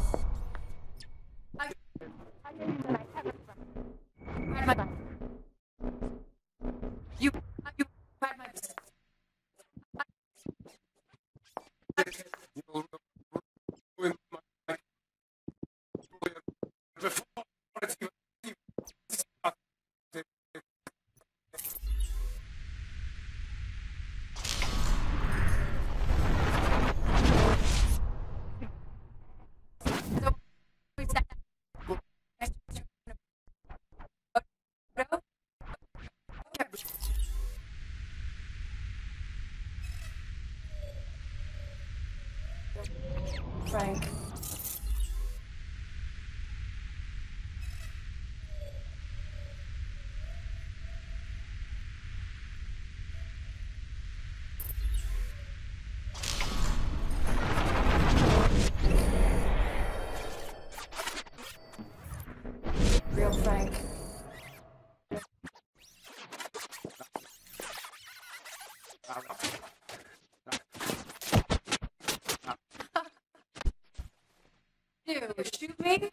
Shoot me?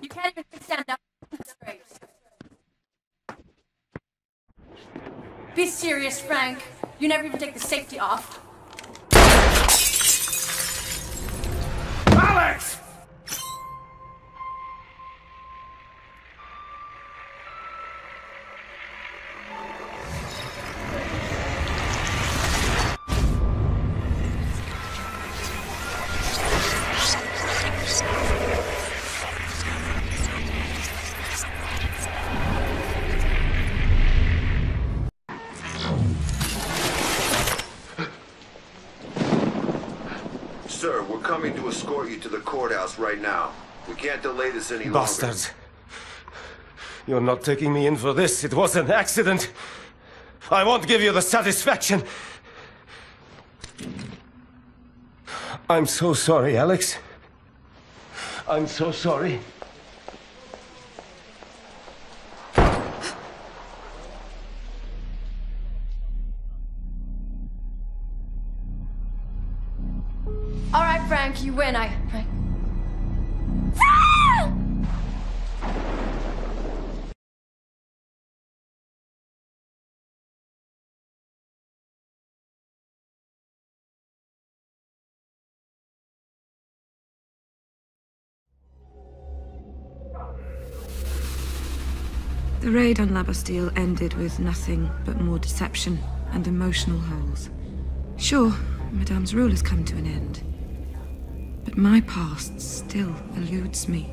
You can't even stand up straight. Be serious, Frank. You never even take the safety off. Coming to escort you to the courthouse right now. We can't delay this any longer. Bastards. You're not taking me in for this. It was an accident. I won't give you the satisfaction. I'm so sorry, Alex. I'm so sorry. Raid on La Bastille ended with nothing but more deception and emotional holes. Sure, Madame's rule has come to an end. But my past still eludes me.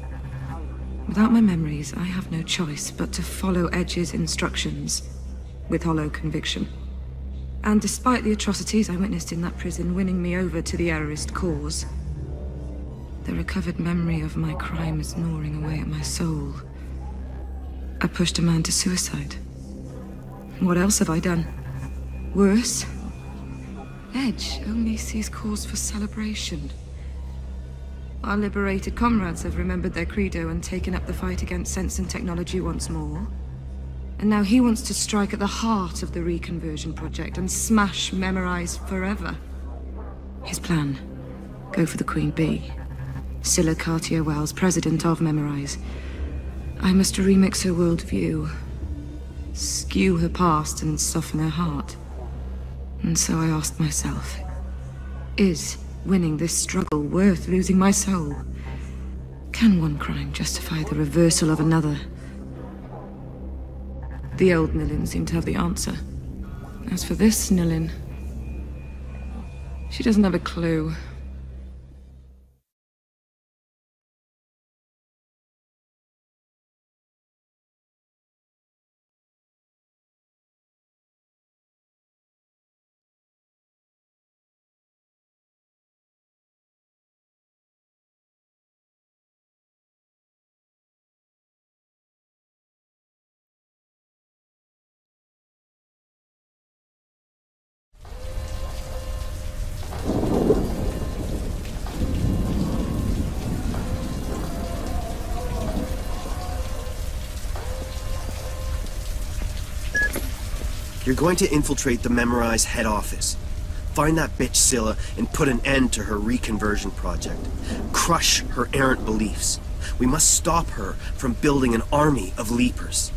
Without my memories, I have no choice but to follow Edge's instructions with hollow conviction. And despite the atrocities I witnessed in that prison winning me over to the errorist cause, the recovered memory of my crime is gnawing away at my soul. I pushed a man to suicide. What else have I done? Worse? Edge only sees cause for celebration. Our liberated comrades have remembered their credo and taken up the fight against Sensen technology once more. And now he wants to strike at the heart of the reconversion project and smash Memorize forever. His plan go for the Queen Bee. Scylla Cartier Wells, president of Memorize. I must remix her worldview, skew her past, and soften her heart. And so I asked myself is winning this struggle worth losing my soul? Can one crime justify the reversal of another? The old Nilin seemed to have the answer. As for this Nilin, she doesn't have a clue. You're going to infiltrate the Memorize head office. Find that bitch Scylla and put an end to her reconversion project. Crush her errant beliefs. We must stop her from building an army of Leapers.